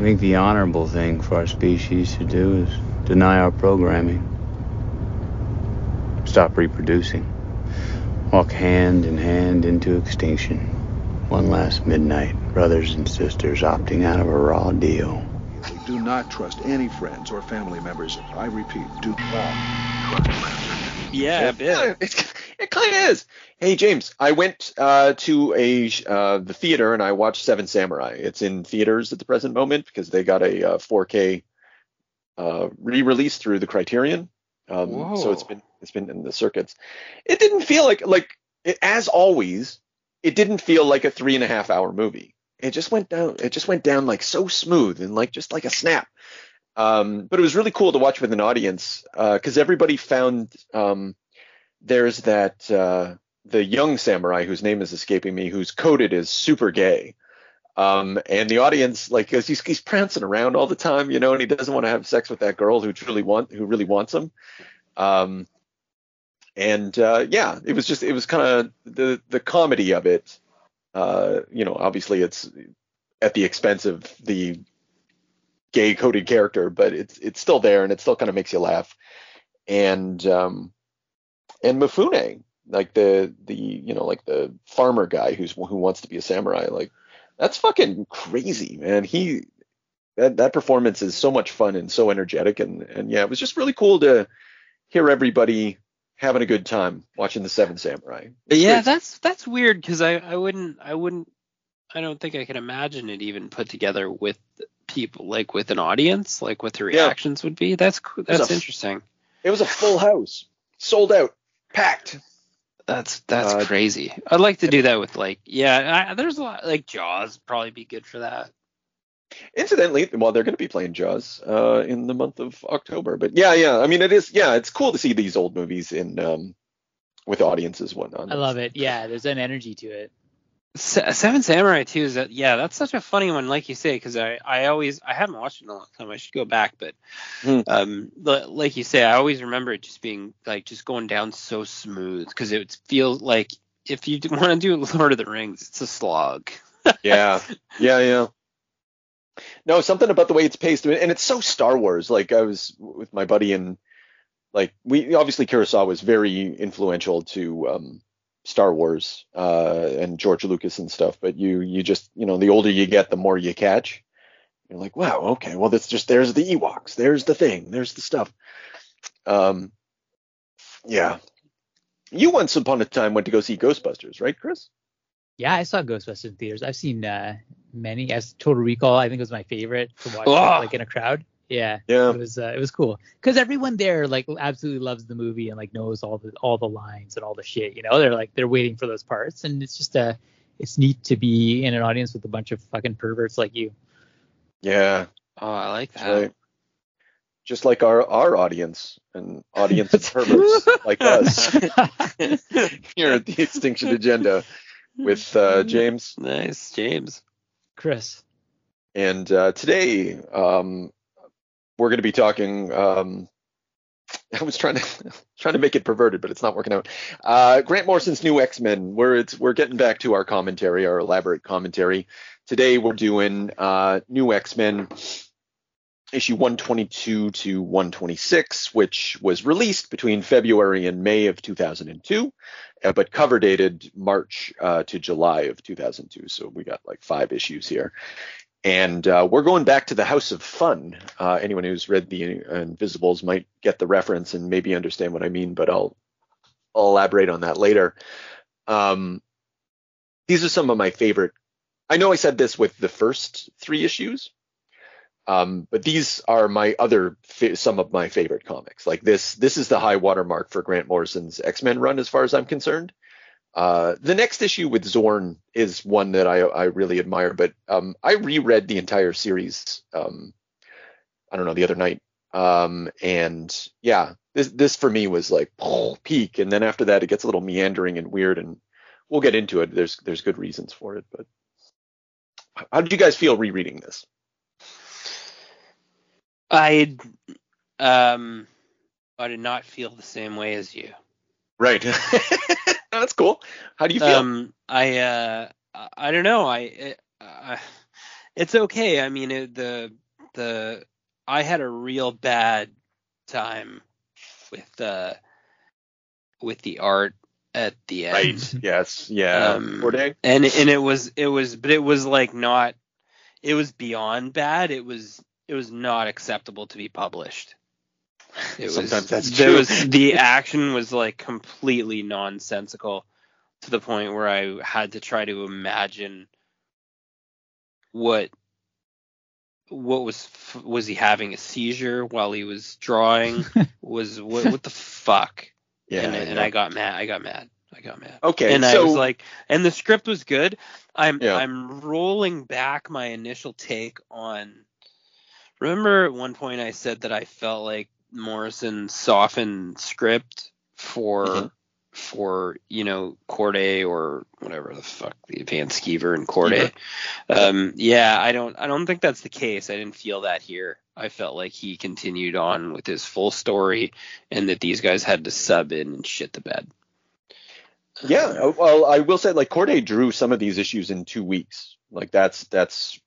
I think the honorable thing for our species to do is deny our programming. Stop reproducing. Walk hand in hand into extinction. One last midnight, brothers and sisters opting out of a raw deal. Do not trust any friends or family members. I repeat, do not trust friends. Yeah, a bit. Yeah, it's, it kind of is. Hey James, I went uh, to a uh, the theater and I watched Seven Samurai. It's in theaters at the present moment because they got a uh, 4K uh, re-release through the Criterion. Um, so it's been it's been in the circuits. It didn't feel like like it, as always. It didn't feel like a three and a half hour movie. It just went down. It just went down like so smooth and like just like a snap. Um, but it was really cool to watch with an audience because everybody found um, there's that uh, the young samurai whose name is escaping me, who's coded as super gay. Um, and the audience, like, 'cause he's, he's prancing around all the time, you know, and he doesn't want to have sex with that girl who truly want, who really wants him. Um, and uh, yeah, it was just, it was kind of the the comedy of it. Uh, you know, obviously it's at the expense of the gay coded character, but it's it's still there and it still kind of makes you laugh. And um, and Mifune, like the the you know like the farmer guy who's who wants to be a samurai, like that's fucking crazy, man. He that that performance is so much fun and so energetic and and yeah, it was just really cool to hear everybody having a good time watching the Seven Samurai. But yeah, that's that's weird because I I wouldn't I wouldn't I don't think I could imagine it even put together with people like with an audience like what the Yeah. reactions would be. That's that's a- interesting. it was a full house, sold out, packed. That's that's Uh, crazy. I'd like to do that with like yeah. I, there's a lot like Jaws probably be good for that. Incidentally, well, they're going to be playing Jaws uh, in the month of October. But yeah, yeah, I mean, it is. Yeah, it's cool to see these old movies in um, with audiences, and whatnot. I love it. Yeah, there's an energy to it. Se- Seven Samurai too is that yeah that's such a funny one like you say because I I always I haven't watched it in a long time I should go back but Hmm. um li- like you say I always remember it just being like just going down so smooth because it feels like if you want to do Lord of the Rings it's a slog yeah, yeah, yeah. No, something about the way it's paced, and it's so Star Wars. Like I was with my buddy, and like we obviously Kurosawa was very influential to um, Star Wars uh, and George Lucas and stuff. But you, you just, you know, the older you get, the more you catch. You're like, wow, okay, well, that's just there's the Ewoks, there's the thing, there's the stuff. Um, yeah. You once upon a time went to go see Ghostbusters, right, Chris? Yeah, I saw Ghostbusters in theaters. I've seen uh, many. As Total Recall, I think was my favorite to watch Oh. like in a crowd. Yeah, Yeah. it was uh, it was cool because everyone there like absolutely loves the movie and like knows all the all the lines and all the shit. You know, they're like they're waiting for those parts, and it's just uh it's neat to be in an audience with a bunch of fucking perverts like you. Yeah, oh I like that right. Just like our our audience and audience of perverts like us here at the X-tinction Agenda with uh, James. nice James Chris. And uh, today um, we're going to be talking. Um, I was trying to trying to make it perverted, but it's not working out. Uh, Grant Morrison's new X Men. We're it's we're getting back to our commentary, our elaborate commentary. Today we're doing uh, new X Men issue 122 to 126, which was released between February and May of 2002, uh, but cover dated March uh, to July of 2002. So we got like five issues here. And uh, we're going back to the House of Fun. Uh, anyone who's read the Invisibles might get the reference and maybe understand what I mean, but I'll I'll elaborate on that later. Um, these are some of my favorite. I know I said this with the first three issues, um, but these are my other some of my favorite comics. Like this, this is the high watermark for Grant Morrison's X Men run, as far as I'm concerned. Uh, the next issue with Zorn is one that I, I really admire, but um, I reread the entire series. Um, I don't know the other night, um, and yeah, this this for me was like peak, and then after that it gets a little meandering and weird, and we'll get into it. There's there's good reasons for it, but how did you guys feel rereading this? I um I did not feel the same way as you. Right. That's cool. How do you feel? Um, I uh, I don't know. I, I it's okay. I mean, it, the the I had a real bad time with uh with the art at the end. Right. yes. Yeah. Um, Kordey? and and it was it was but it was like not it was beyond bad it was it was not acceptable to be published it Sometimes was, that's there true. was the action was like completely nonsensical to the point where i had to try to imagine what what was was he having a seizure while he was drawing was what what the fuck Yeah. and, and yeah. I got mad. I got mad. I got mad. Okay, and I was like, and the script was good. I'm Yeah. I'm rolling back my initial take on. Remember at one point I said that I felt like Morrison softened script for Mhm. for you know Kordey or whatever the fuck the Van Sciver and Kordey. Um, yeah, I don't I don't think that's the case. I didn't feel that here. I felt like he continued on with his full story and that these guys had to sub in and shit the bed. Yeah, well, I will say like Kordey drew some of these issues in two weeks. Like that's that's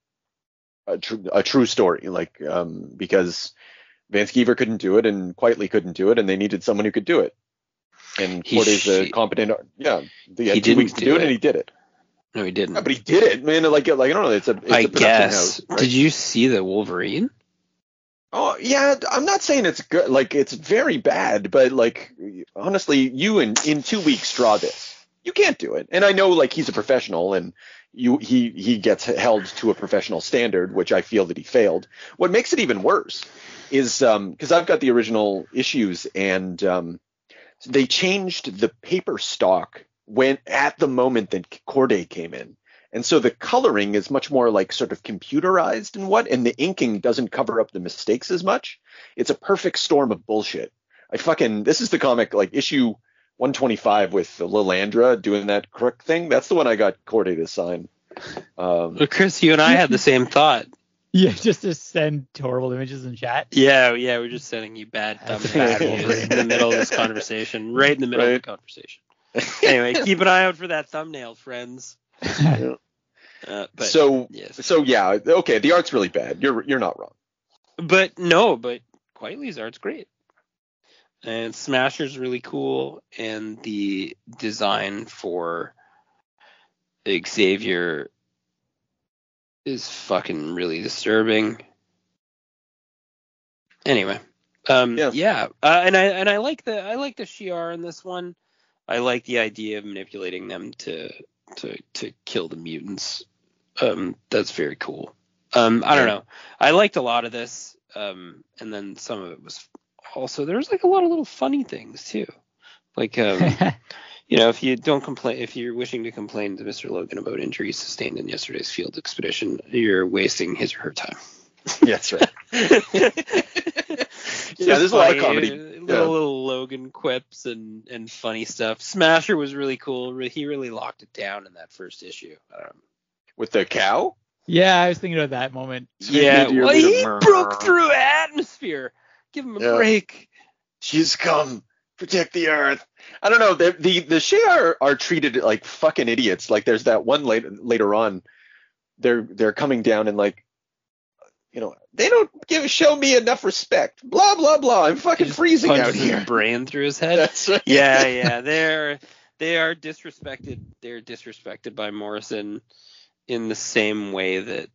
a, tr- a true story. Like um, because Van Sciver couldn't do it and Quietly couldn't do it, and they needed someone who could do it. And He Kordey's a competent. Yeah, he had He two weeks to do do it, it. and he did it. No, he didn't. Yeah, but he did it, man. Like like I don't know. It's a it's I a guess. house. right? Did you see the Wolverine? Oh yeah, I'm not saying it's good. Like it's very bad, but like honestly, you in in two weeks draw this. You can't do it. And I know like he's a professional, and you he he gets held to a professional standard, which I feel that he failed. What makes it even worse is um because I've got the original issues, and um they changed the paper stock when at the moment that Kordey came in. And so the coloring is much more like sort of computerized and what, and the inking doesn't cover up the mistakes as much. It's a perfect storm of bullshit. I fucking this is the comic like issue 125 with Lilandra doing that crook thing. That's the one I got Kordey to sign. Um, Well, Chris, you and I had the same thought. Yeah, just to send horrible images in chat. Yeah, yeah, we're just sending you bad That's thumbnails bad in the middle of this conversation, right in the middle of the conversation. Anyway, keep an eye out for that thumbnail, friends. Uh, but so yes, so yeah, okay, the art's really bad. You're you're not wrong. but no, but Quietly's art's great, and Smasher's really cool, and the design for Xavier is fucking really disturbing. Anyway, um, Yeah. yeah, Uh, and I and I like the I like the Shi'ar in this one. I like the idea of manipulating them to to to kill the mutants. Um, that's very cool. Um, I don't know. I liked a lot of this. Um, and then some of it was also there was like a lot of little funny things too. Like um, you know, if you don't complain, if you're wishing to complain to Mr. Logan about injuries sustained in yesterday's field expedition, you're wasting his or her time. That's right. Yeah, there's a lot of comedy. Little, Yeah. little Logan quips and, and funny stuff. Smasher was really cool. He really locked it down in that first issue. Um, With the cow? yeah, I was thinking about that moment. yeah, Maybe well, he broke through atmosphere. Give him a Yeah. break. She's come. Protect the earth. I don't know. The the the Shi'ar, are treated like fucking idiots. Like there's that one later later on. They're they're coming down and like you know, they don't give show me enough respect. Blah blah blah. I'm fucking freezing out here. brain through his head. That's right. yeah, yeah. They're they are disrespected. They're disrespected by Morrison in the same way that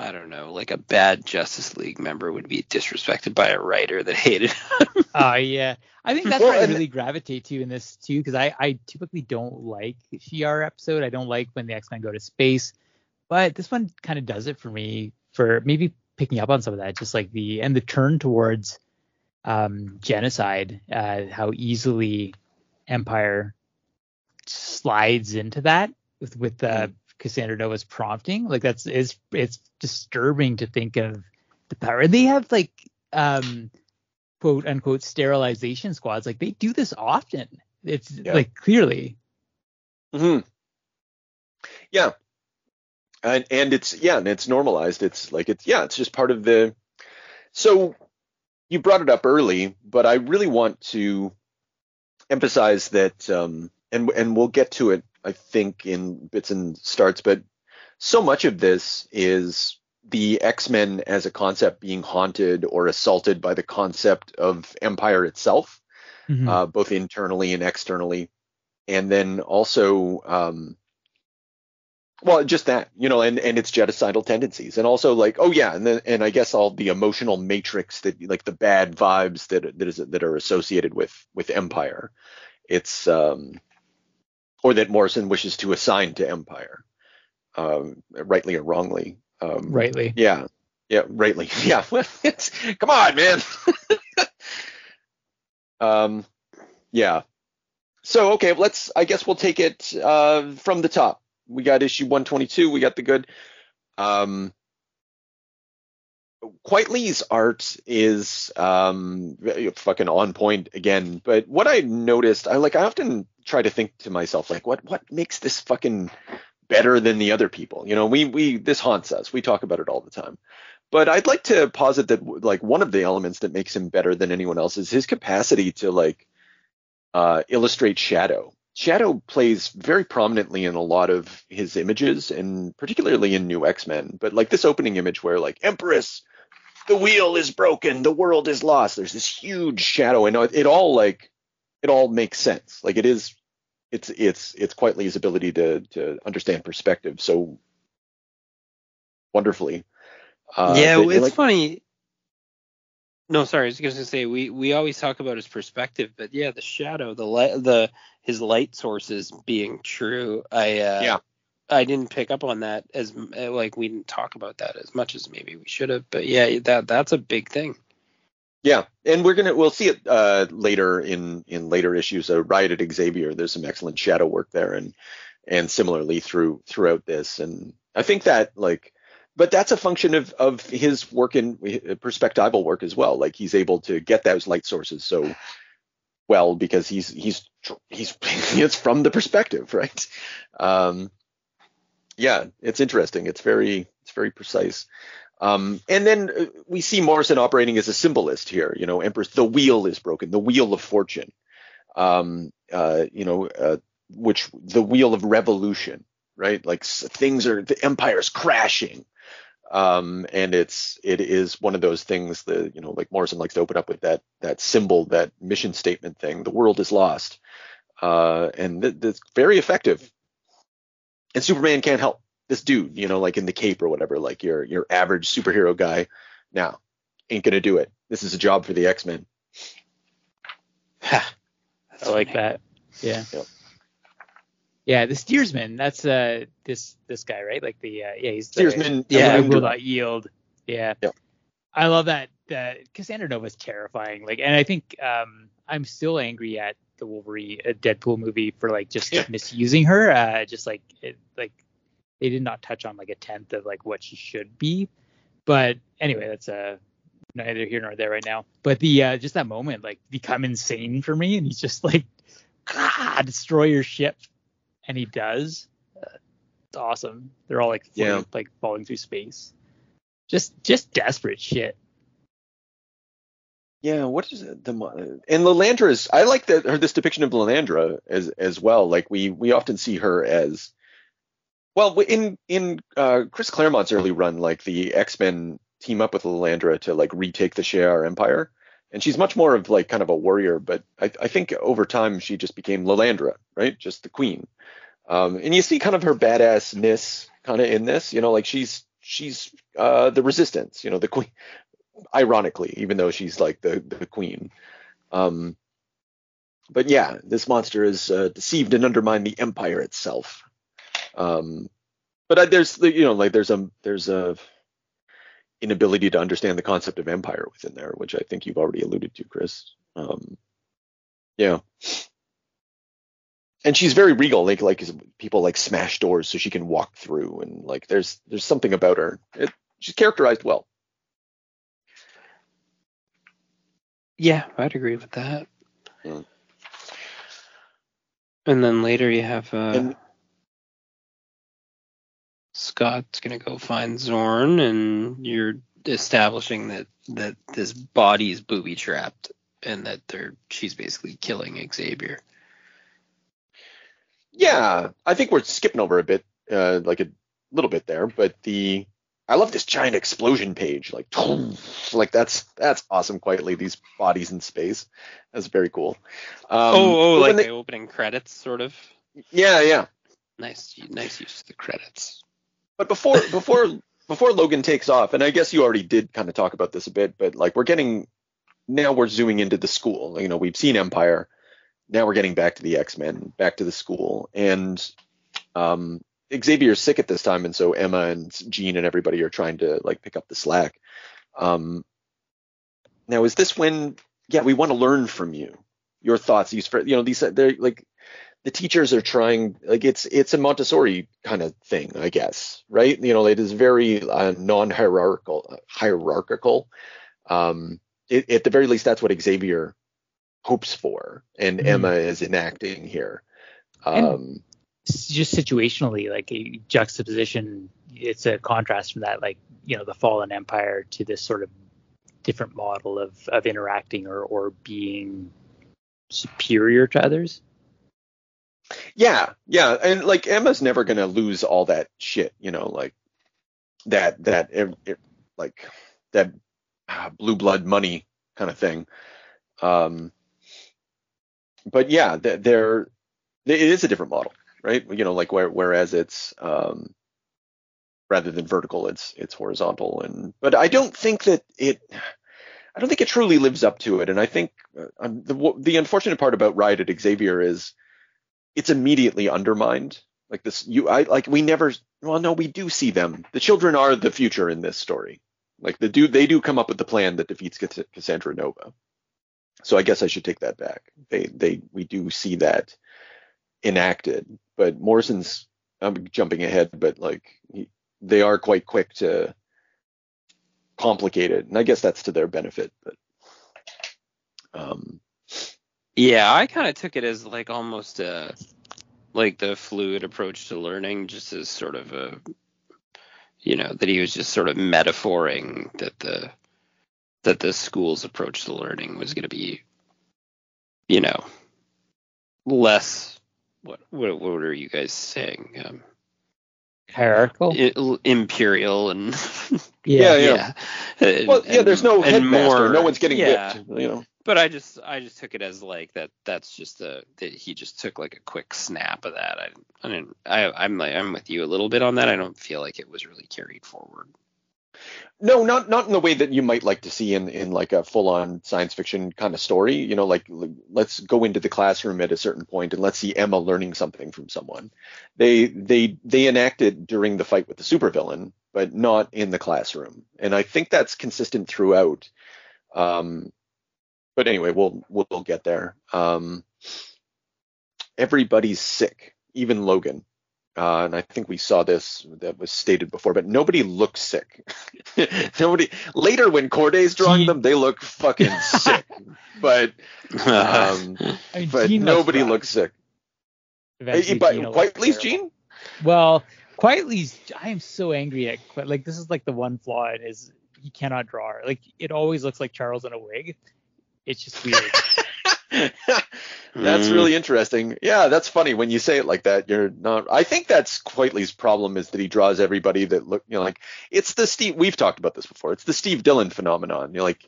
I don't know, like a bad Justice League member would be disrespected by a writer that hated him. Oh yeah, I think that's Well, what I and- really gravitate to in this too, because I I typically don't like the Shi'ar episode. I don't like when the X Men go to space, but this one kind of does it for me. For maybe picking up on some of that, just like the and the turn towards um, genocide, uh, how easily Empire slides into that with with uh, Cassandra Nova's prompting. Like that's is it's disturbing to think of the power. They have like um quote unquote sterilization squads. Like they do this often. It's Yeah. like clearly. hmm Yeah. And and it's yeah, and it's normalized. It's like it's yeah, it's just part of the so you brought it up early, but I really want to emphasize that um and and we'll get to it I think in bits and starts, but so much of this is the X-Men as a concept being haunted or assaulted by the concept of Empire itself, Mhm. uh, both internally and externally, and then also, um, well, just that, you know, and and its genocidal tendencies, and also like, oh yeah, and then and I guess all the emotional matrix that like the bad vibes that that is that are associated with with Empire, it's um, or that Morrison wishes to assign to Empire, um, rightly or wrongly. Um, rightly. yeah. Yeah, rightly. Yeah. Come on, man. um, yeah. So okay, let's. I guess we'll take it uh, from the top. We got issue 122. We got the good. Um, Quietly's art is um fucking on point again. But what I noticed, I like, I often try to think to myself, like, what what makes this fucking better than the other people? You know, we we this haunts us. We talk about it all the time. But I'd like to posit that like one of the elements that makes him better than anyone else is his capacity to like uh, illustrate shadow. Shadow plays very prominently in a lot of his images, and particularly in New X Men. But like this opening image where like Empress, the wheel is broken, the world is lost. There's this huge shadow, and it, it all like it all makes sense. Like it is, it's it's it's Quietly's ability to to understand perspective so wonderfully. Uh, yeah, it's like- funny. No, sorry, I was going to say we we always talk about his perspective, but yeah, the shadow, the light, the his light sources being true. I uh, Yeah. I didn't pick up on that as uh, like we didn't talk about that as much as maybe we should have, but yeah, that that's a big thing. Yeah, and we're gonna we'll see it uh, later in in later issues. Uh, Riot at Xavier, there's some excellent shadow work there, and and similarly through throughout this, and I think that like, but that's a function of of his work in perspectival work as well. Like he's able to get those light sources so well because he's he's he's it's from the perspective, right? Um, yeah, it's interesting. It's very it's very precise. Um, and then uh, we see Morrison operating as a symbolist here. You know, Empress, the wheel is broken, the wheel of fortune. Um, uh, you know, uh, which the wheel of revolution, right? Like things are, the empire's crashing. Um, and it's it is one of those things that you know, like Morrison likes to open up with that that symbol, that mission statement thing. The world is lost, uh, and th- that's very effective. And Superman can't help this dude, you know, like in the cape or whatever, like your your average superhero guy, now ain't gonna do it. This is a job for the X Men. That's I like funny. that. Yeah. Yep. Yeah, the steersman. That's uh this this guy, right? Like the uh, yeah, he's the, Steersman, Yeah, I will not yield. Yeah. Yep. I love that. That Cassandra is terrifying. Like, and I think um I'm still angry at the Wolverine uh, Deadpool movie for like just Yeah. misusing her. Uh, just like it, like they did not touch on like a tenth of like what she should be. But anyway, that's uh neither here nor there right now. But the uh just that moment like become insane for me, and he's just like ah, destroy your ship, and he does. Uh, it's awesome. They're all like floating, Yeah. like falling through space. Just just desperate shit. Yeah, what is it? The and and is. I like that her this depiction of Lilandra as as well. Like we we often see her as well in in uh, Chris Claremont's early run. Like the X Men team up with Lilandra to like retake the Shi'ar Empire, and she's much more of like kind of a warrior. But I, I think over time she just became Lilandra, right? Just the queen. Um, and you see kind of her badassness kind of in this. You know, like she's she's uh, the resistance. You know, the queen ironically, even though she's like the the queen. Um, but yeah, this monster has uh, deceived and undermined the empire itself. Um, but I, there's you know like there's a there's a inability to understand the concept of empire within there, which I think you've already alluded to, Chris. Um, yeah. And she's very regal, like like people like smash doors so she can walk through, and like there's there's something about her. It, she's characterized well. Yeah, I'd agree with that. Mm. And then later you have uh, And- Scott's gonna go find Zorn, and you're establishing that that this body's booby trapped, and that they're she's basically killing Xavier. Yeah, I think we're skipping over a bit, uh, like a little bit there, but the I love this giant explosion page, like like that's that's awesome. Quietly, these bodies in space, that's very cool. Um, oh, oh, like they- the opening credits, sort of. yeah, yeah. Nice, nice use of the credits. But before before before Logan takes off, and I guess you already did kind of talk about this a bit, but like we're getting now we're zooming into the school. You know, we've seen Empire. Now we're getting back to the X-Men, back to the school, and um, Xavier's sick at this time, and so Emma and Jean and everybody are trying to like pick up the slack. Um, now, is this when? Yeah, we want to learn from you. Your thoughts. These, you know, these they're like the teachers are trying like it's it's a Montessori kind of thing, I guess, right? You know, it is very uh, non-hierarchical, hierarchical. Um, it, at the very least, that's what Xavier hopes for, and Mhm. Emma is enacting here. Um, just situationally, like a juxtaposition, it's a contrast from that, like you know, the fallen empire to this sort of different model of of interacting or or being superior to others. Yeah, yeah, and like Emma's never gonna lose all that shit, you know, like that that it, it- like that ah, blue blood money kind of thing. Um, but yeah, there it is a different model, right? You know, like where, whereas it's um, rather than vertical, it's it's horizontal, and but I don't think that it. I don't think it truly lives up to it, and I think uh, um, the the unfortunate part about Riot at Xavier is it's immediately undermined. Like this, you, I like we never. Well, no, we do see them. The children are the future in this story. Like the do they do come up with the plan that defeats Cassandra Nova. So I guess I should take that back. They they we do see that enacted, but Morrison's. I'm jumping ahead, but like he, they are quite quick to complicate it, and I guess that's to their benefit. But um, Yeah, I kind of took it as like almost a like the fluid approach to learning, just as sort of a you know that he was just sort of metaphoring that the that the school's approach to learning was going to be you know less what what what are you guys saying um, Hierarchical. i- imperial and Yeah, yeah And- well, yeah, there's no headmaster. more- no one's getting yeah. whipped. You know. But I just I just took it as like that that's just a that he just took like a quick snap of that. I I didn't I I'm like I'm with you a little bit on that. I don't feel like it was really carried forward. No, not not in the way that you might like to see in in like a full on science fiction kind of story. You know, like let's go into the classroom at a certain point and let's see Emma learning something from someone. They they they enact it during the fight with the supervillain, but not in the classroom. And I think that's consistent throughout. Um, but anyway, we'll we'll get there. Um, everybody's sick, even Logan. Uh, and I think we saw this that was stated before, but nobody looks sick. nobody later when Kordey's drawing Jean- them, they look fucking sick. But um, I mean, but Jean nobody rough. looks sick. Eventually, but Jean will look Quietly's. Jean? Well, Quietly's. I am so angry at like this is like the one flaw in his he cannot draw. Like it always looks like Charles in a wig. It's just weird. that's Mm. really interesting. Yeah, that's funny when you say it like that. You're not. I think that's Quietly's problem is that he draws everybody that look. You know, like it's the Steve. We've talked about this before. It's the Steve Dillon phenomenon. You know, like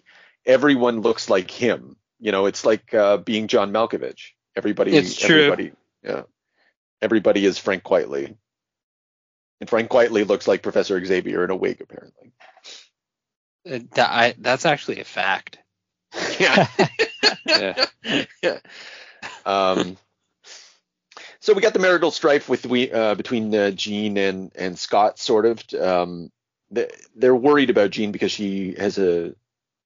everyone looks like him. You know, it's like uh, being John Malkovich. Everybody. It's true. Everybody. Yeah. Everybody is Frank Quietly. And Frank Quietly looks like Professor Xavier in a wig, apparently. Uh, that, I, that's actually a fact. Yeah. Yeah. yeah. Um, so we got the marital strife with we uh, between uh, Jean and and Scott, sort of. Um, they- they're worried about Jean because she has a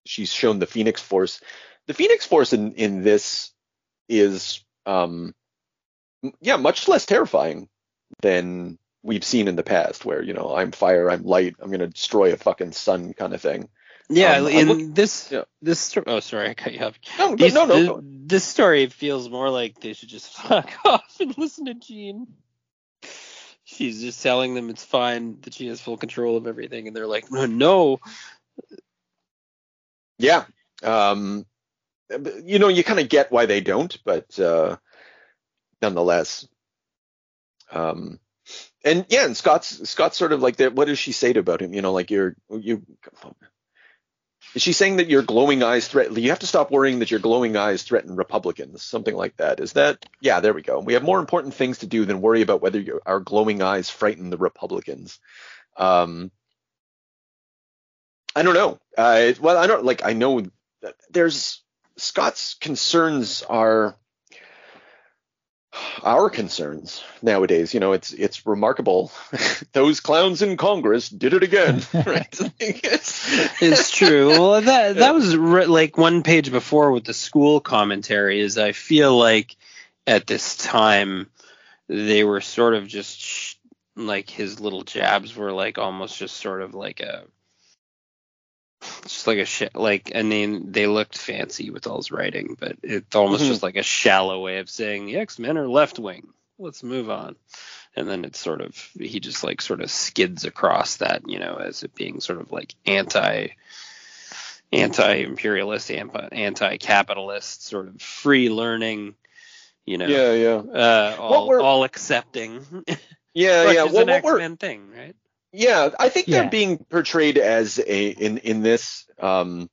she's shown the Phoenix Force. The Phoenix Force in in this is um, yeah much less terrifying than we've seen in the past, where you know I'm fire, I'm light, I'm gonna destroy a fucking sun kind of thing. Yeah, Um, look- this yeah. this oh sorry I cut you off. No, no, These- no, no. no. This story feels more like they should just fuck off and listen to Jean. She's just telling them it's fine that she has full control of everything, and they're like, no, no. Yeah. Um, you know, you kind of get why they don't, but uh, nonetheless, um, and yeah, and Scott's Scott's sort of like that. What does she say about him? You know, like you're you. Is she saying that your glowing eyes threaten? You have to stop worrying that your glowing eyes threaten Republicans, something like that. Is that? Yeah, there we go. We have more important things to do than worry about whether your, our glowing eyes frighten the Republicans. Um, I don't know. Uh, well, I don't like. I know that there's Scott's concerns are our concerns nowadays. You know, it's it's remarkable. Those clowns in Congress did it again. right? it's, it's true. Well, that that was re- like one page before with the school commentary. Is I feel like at this time they were sort of just sh- like his little jabs were like almost just sort of like a just like a sh- like I mean they looked fancy with all his writing, but it's almost Mhm. just like a shallow way of saying the X Men are left wing. Let's move on, and then it's sort of he just like sort of skids across that, you know, as it being sort of like anti anti-imperialist, anti capitalist, sort of free learning, you know, yeah, yeah, uh, all, we're- all accepting. yeah, yeah. Well, an what we're X-Men thing, right? Yeah, I think Yeah. they're being portrayed as a in in this. Um,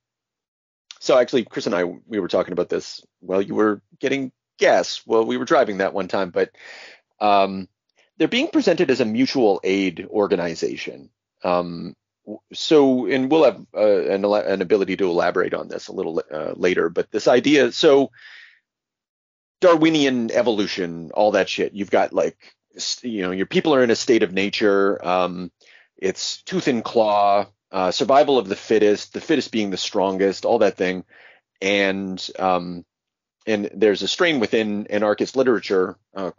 so actually, Chris and I we were talking about this while you were getting gas. Well, we were driving that one time, but um, they're being presented as a mutual aid organization. Um, so, and we'll have uh, an an ability to elaborate on this a little uh, later. But this idea, so Darwinian evolution, all that shit. You've got like you know your people are in a state of nature. Um, it's tooth and claw, uh, survival of the fittest, the fittest being the strongest, all that thing. And um, and there's a strain within anarchist literature, uh,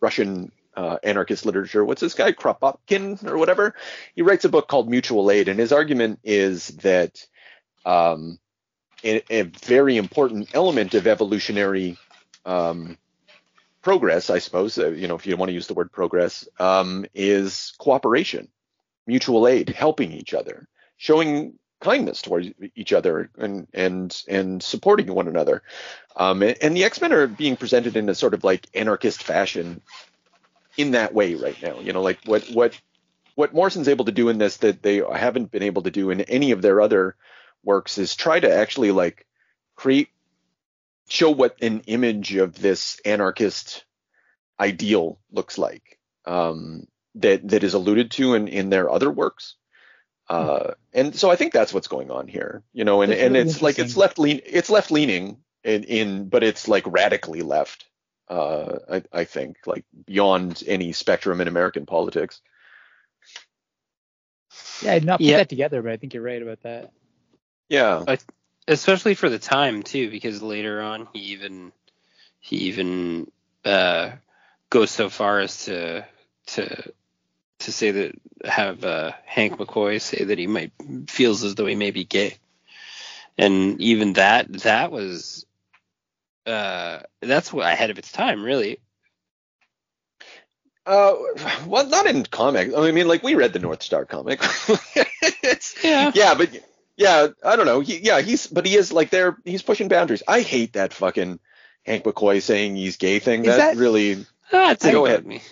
Russian uh, anarchist literature. What's this guy Kropotkin or whatever? He writes a book called Mutual Aid, and his argument is that um, a, a very important element of evolutionary um, progress, I suppose, uh, you know, if you want to use the word progress, um, is cooperation, mutual aid, helping each other, showing kindness towards each other, and and and supporting one another. Um, and, and the X Men are being presented in a sort of like anarchist fashion in that way right now. You know, like what what what Morrison's able to do in this that they haven't been able to do in any of their other works is try to actually like create show what an image of this anarchist ideal looks like um, that that is alluded to in in their other works. Uh, and so I think that's what's going on here, you know, and, That's and really it's like it's left lean, it's left leaning in, in, but it's like radically left. Uh, I, I think like beyond any spectrum in American politics. Yeah, I'd not put Yeah. that together, but I think you're right about that. Yeah, especially for the time too, because later on he even he even uh, goes so far as to to to say that have uh, Hank McCoy say that he might feels as though he may be gay, and even that that was uh, that's what ahead of its time, really. Uh, well, not in comic. I mean, like we read the North Star comic. Yeah. yeah, but yeah, I don't know. He, yeah, he's, but he is like there. He's pushing boundaries. I hate that fucking Hank McCoy saying he's gay thing. That, that- really. Ah, Go ahead. me.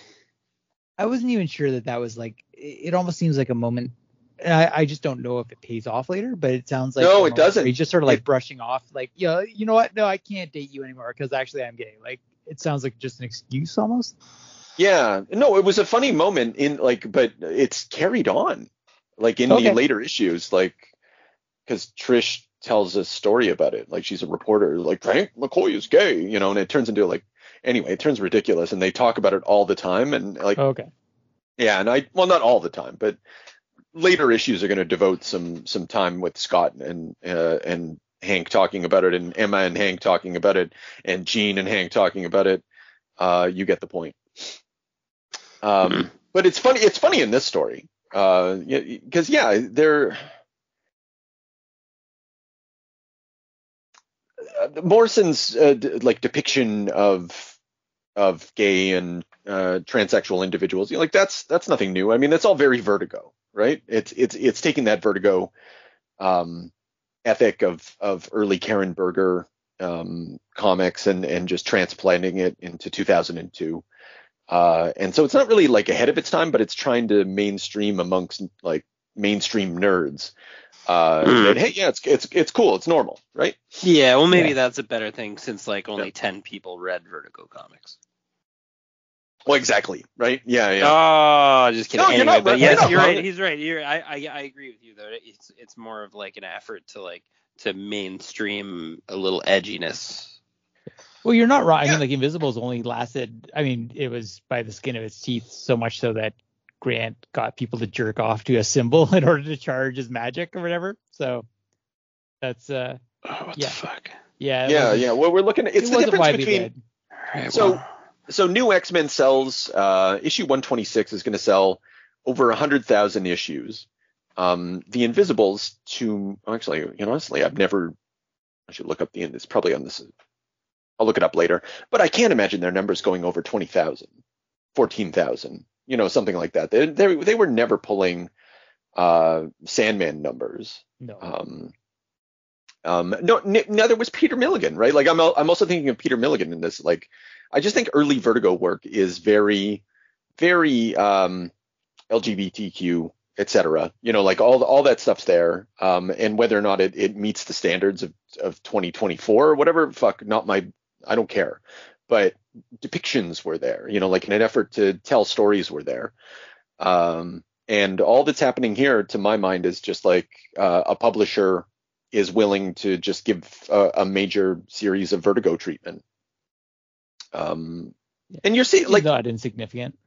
I wasn't even sure that that was like. It almost seems like a moment. and I, I just don't know if it pays off later, but it sounds like No, it doesn't. He's just sort of like It- brushing off, like, yeah, you know what? No, I can't date you anymore because actually I'm gay. Like, it sounds like just an excuse almost. Yeah, no, it was a funny moment in like, but it's carried on, like in Okay. the later issues, like because Trish tells a story about it, like she's a reporter, like Frank McCoy is gay, you know, and it turns into like, anyway, it turns ridiculous, and they talk about it all the time, and like, Okay. yeah, and I, well, not all the time, but later issues are going to devote some some time with Scott and uh, and Hank talking about it, and Emma and Hank talking about it, and Jean and Hank talking about it. Uh, you get the point. Um, Mhm. But it's funny. It's funny in this story, because yeah, they're uh, Morrison's uh, d- like depiction of of gay and uh, transsexual individuals. You know, like that's that's nothing new. I mean, that's all very Vertigo, right? It's it's it's taking that Vertigo um, ethic of of early Karen Berger um, comics and and just transplanting it into 2002. Uh, and so it's not really like ahead of its time, but it's trying to mainstream amongst like mainstream nerds. Uh, Hmm. that, hey, yeah, it's it's it's cool, it's normal, right? Yeah, well, maybe Yeah. that's a better thing since like only Yeah. ten people read Vertigo comics. Well, exactly, right? Yeah, yeah. Oh, just kidding. No, you're anyway, not but wrong. You're yes, you're right. He's right. You're, I, I I agree with you though. It's it's more of like an effort to like to mainstream a little edginess. Well, you're not wrong. I mean, like Invisibles only lasted. I mean, it was by the skin of its teeth, so much so that Grant got people to jerk off to a symbol in order to charge his magic or whatever. So that's uh, Oh, what Yeah. the fuck? yeah, yeah, wasn't- yeah. Well, we're looking at It it's the wasn't difference between read. All right, So- well, so new X-Men sells uh, issue 126 is going to sell over 100,000 issues. Um, the Invisibles to actually, you know, honestly, I've never. I should look up the. end. it's probably on this. I'll look it up later. But I can't imagine their numbers going over 20,000, 14,000, you know, something like that. They they, they were never pulling uh, Sandman numbers. No. Um, um, no, n- neither was Peter Milligan, right? Like I'm, I'm also thinking of Peter Milligan in this. Like, I just think early Vertigo work is very, very um, LGBTQ, etc. You know, like all all that stuff's there. Um, and whether or not it, it meets the standards of of 2024 or whatever, fuck, not my, I don't care. But depictions were there. You know, like in an effort to tell stories were there. Um, and all that's happening here, to my mind, is just like uh, a publisher is willing to just give a, a major series of Vertigo treatment. Um, and you're seeing like not insignificant.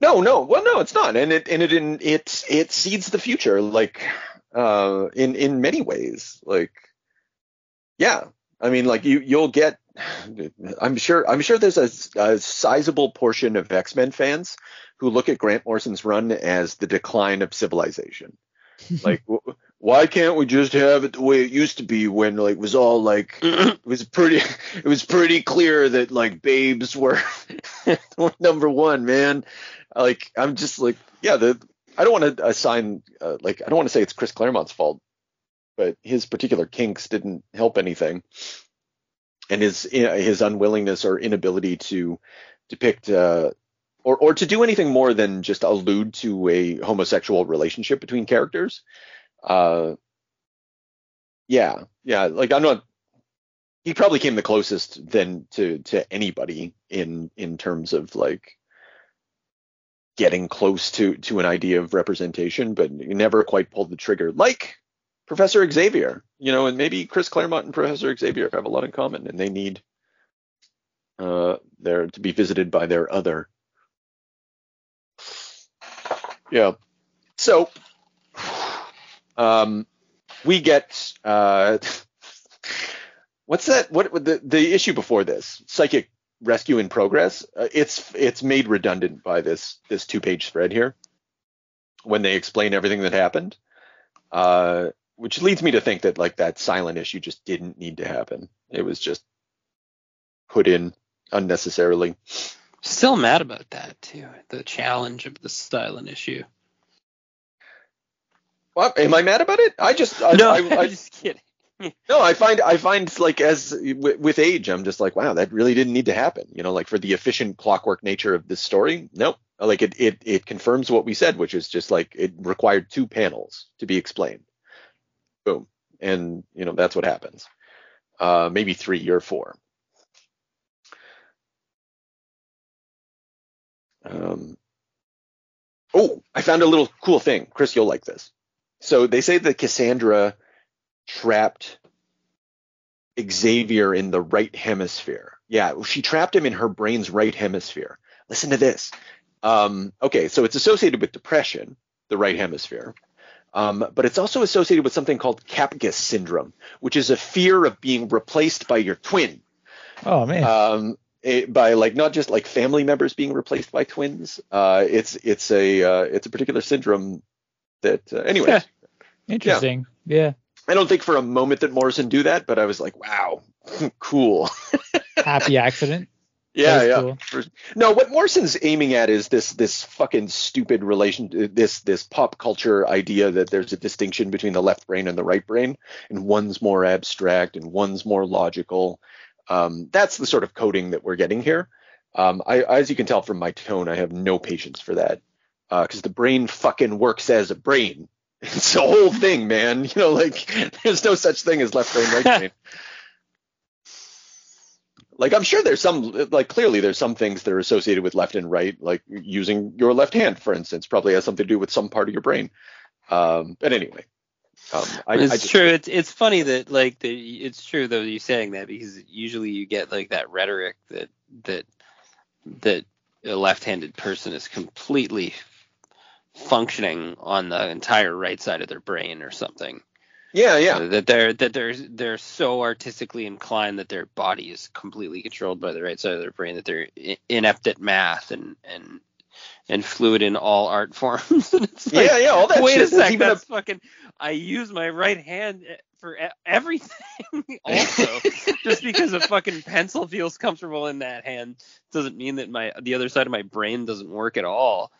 no, no, well, no, it's not, and it and it in, it it seeds the future, like uh, in in many ways, like yeah, I mean, like you you'll get, I'm sure I'm sure there's a, a sizable portion of X Men fans who look at Grant Morrison's run as the decline of civilization. like, why can't we just have it the way it used to be when like it was all like it was pretty it was pretty clear that like babes were were number one man. Like i'm just like yeah the i don't want to assign uh, like i don't want to say it's chris claremont's fault but his particular kinks didn't help anything. And his his unwillingness or inability to depict uh or, or to do anything more than just allude to a homosexual relationship between characters uh yeah yeah like i'm not he probably came the closest then to to anybody in in terms of like getting close to to an idea of representation but never quite pulled the trigger like professor xavier you know and maybe chris claremont and professor xavier have a lot in common and they need uh there to be visited by their other. Yeah so um we get uh what's that what the the issue before this psychic rescue in progress uh, it's it's made redundant by this this two page spread here when they explain everything that happened uh which leads me to think that like that silent issue just didn't need to happen it was just put in unnecessarily still mad about that too. The challenge of the silent issue. What am i mad about it i just I, no, I, I'm I, just kidding. No, I find I find like as w- with age, I'm just like, wow, that really didn't need to happen. You know, like for the efficient clockwork nature of this story, nope. Like it it it confirms what we said, which is just like it required two panels to be explained. Boom, and you know that's what happens. Uh, maybe three or four. Um, oh, I found a little cool thing. Chris, you'll like this. So they say that Cassandra trapped Xavier in the right hemisphere. Yeah, she trapped him in her brain's right hemisphere. Listen to this. Um, okay, so it's associated with depression, the right hemisphere. Um, but it's also associated with something called Capgras syndrome, which is a fear of being replaced by your twin. Oh man. Um, it, by like not just like family members being replaced by twins. Uh, it's it's a uh, it's a particular syndrome that. Uh, anyways, Interesting. Yeah. I don't think for a moment that Morrison do that, but I was like, wow, cool. Happy accident. Yeah, yeah. For- No, what Morrison's aiming at is this this fucking stupid relation this this pop culture idea that there's a distinction between the left brain and the right brain, and one's more abstract and one's more logical. Um, that's the sort of coding that we're getting here. Um, I, as you can tell from my tone, I have no patience for that because the brain fucking works as a brain. It's the whole thing, man. You know, like there's no such thing as left brain, right brain. like I'm sure there's some, like clearly there's some things that are associated with left and right, like using your left hand, for instance, probably has something to do with some part of your brain. Um, but anyway, um, I, it's I just, true. It's it's funny that like the, it's true though you saying that because usually you get like that rhetoric that that that a left-handed person is completely functioning on the entire right side of their brain or something. Yeah, yeah. That they're that they're they're so artistically inclined that their body is completely controlled by the right side of their brain that they're inept at math and and and fluid in all art forms. and it's like, yeah, yeah, all that wait shit. a second, even that's fucking. I use my right hand eh, for e- everything. also, just because a fucking pencil feels comfortable in that hand doesn't mean that my the other side of my brain doesn't work at all.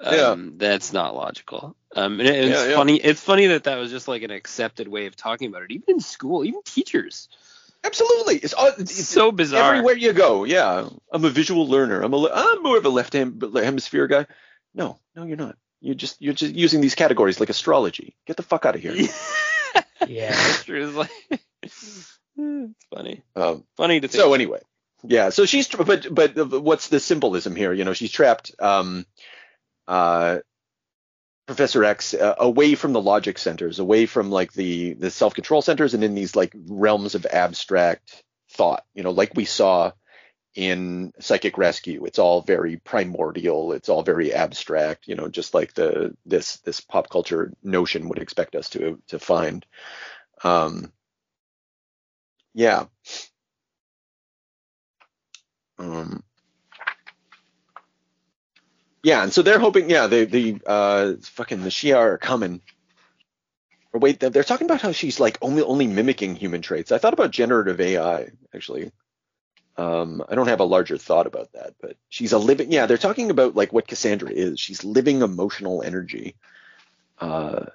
Um, That's not logical. Um, and it's Yeah, yeah. funny. It's funny that that was just like an accepted way of talking about it, even in school, even teachers. Absolutely. It's, uh, it's, It's so bizarre. everywhere you go. Yeah, I'm a visual learner. I'm a le- I'm more of a left hand hemisphere guy. No, no, you're not. You're just you're just using these categories like astrology. Get the fuck out of here. Yeah. That's true. It's like it's funny. Um, Funny to think. so anyway, yeah. So she's tra- but but what's the symbolism here? You know, she's trapped. Um, uh, Professor X uh, away from the logic centers, away from like the the self control centers, and in these like realms of abstract thought. You know, like we saw in Psychic Rescue. It's all very primordial. It's all very abstract. You know, just like the this this pop culture notion would expect us to to find. Um, yeah. Um, yeah, and so they're hoping, yeah, the the uh fucking the Shi'ar are coming. Or wait, they're, they're talking about how she's like only only mimicking human traits. I thought about generative AI actually. Um, I don't have a larger thought about that, but she's a living. Yeah, they're talking about like what Cassandra is. She's living emotional energy. Uh,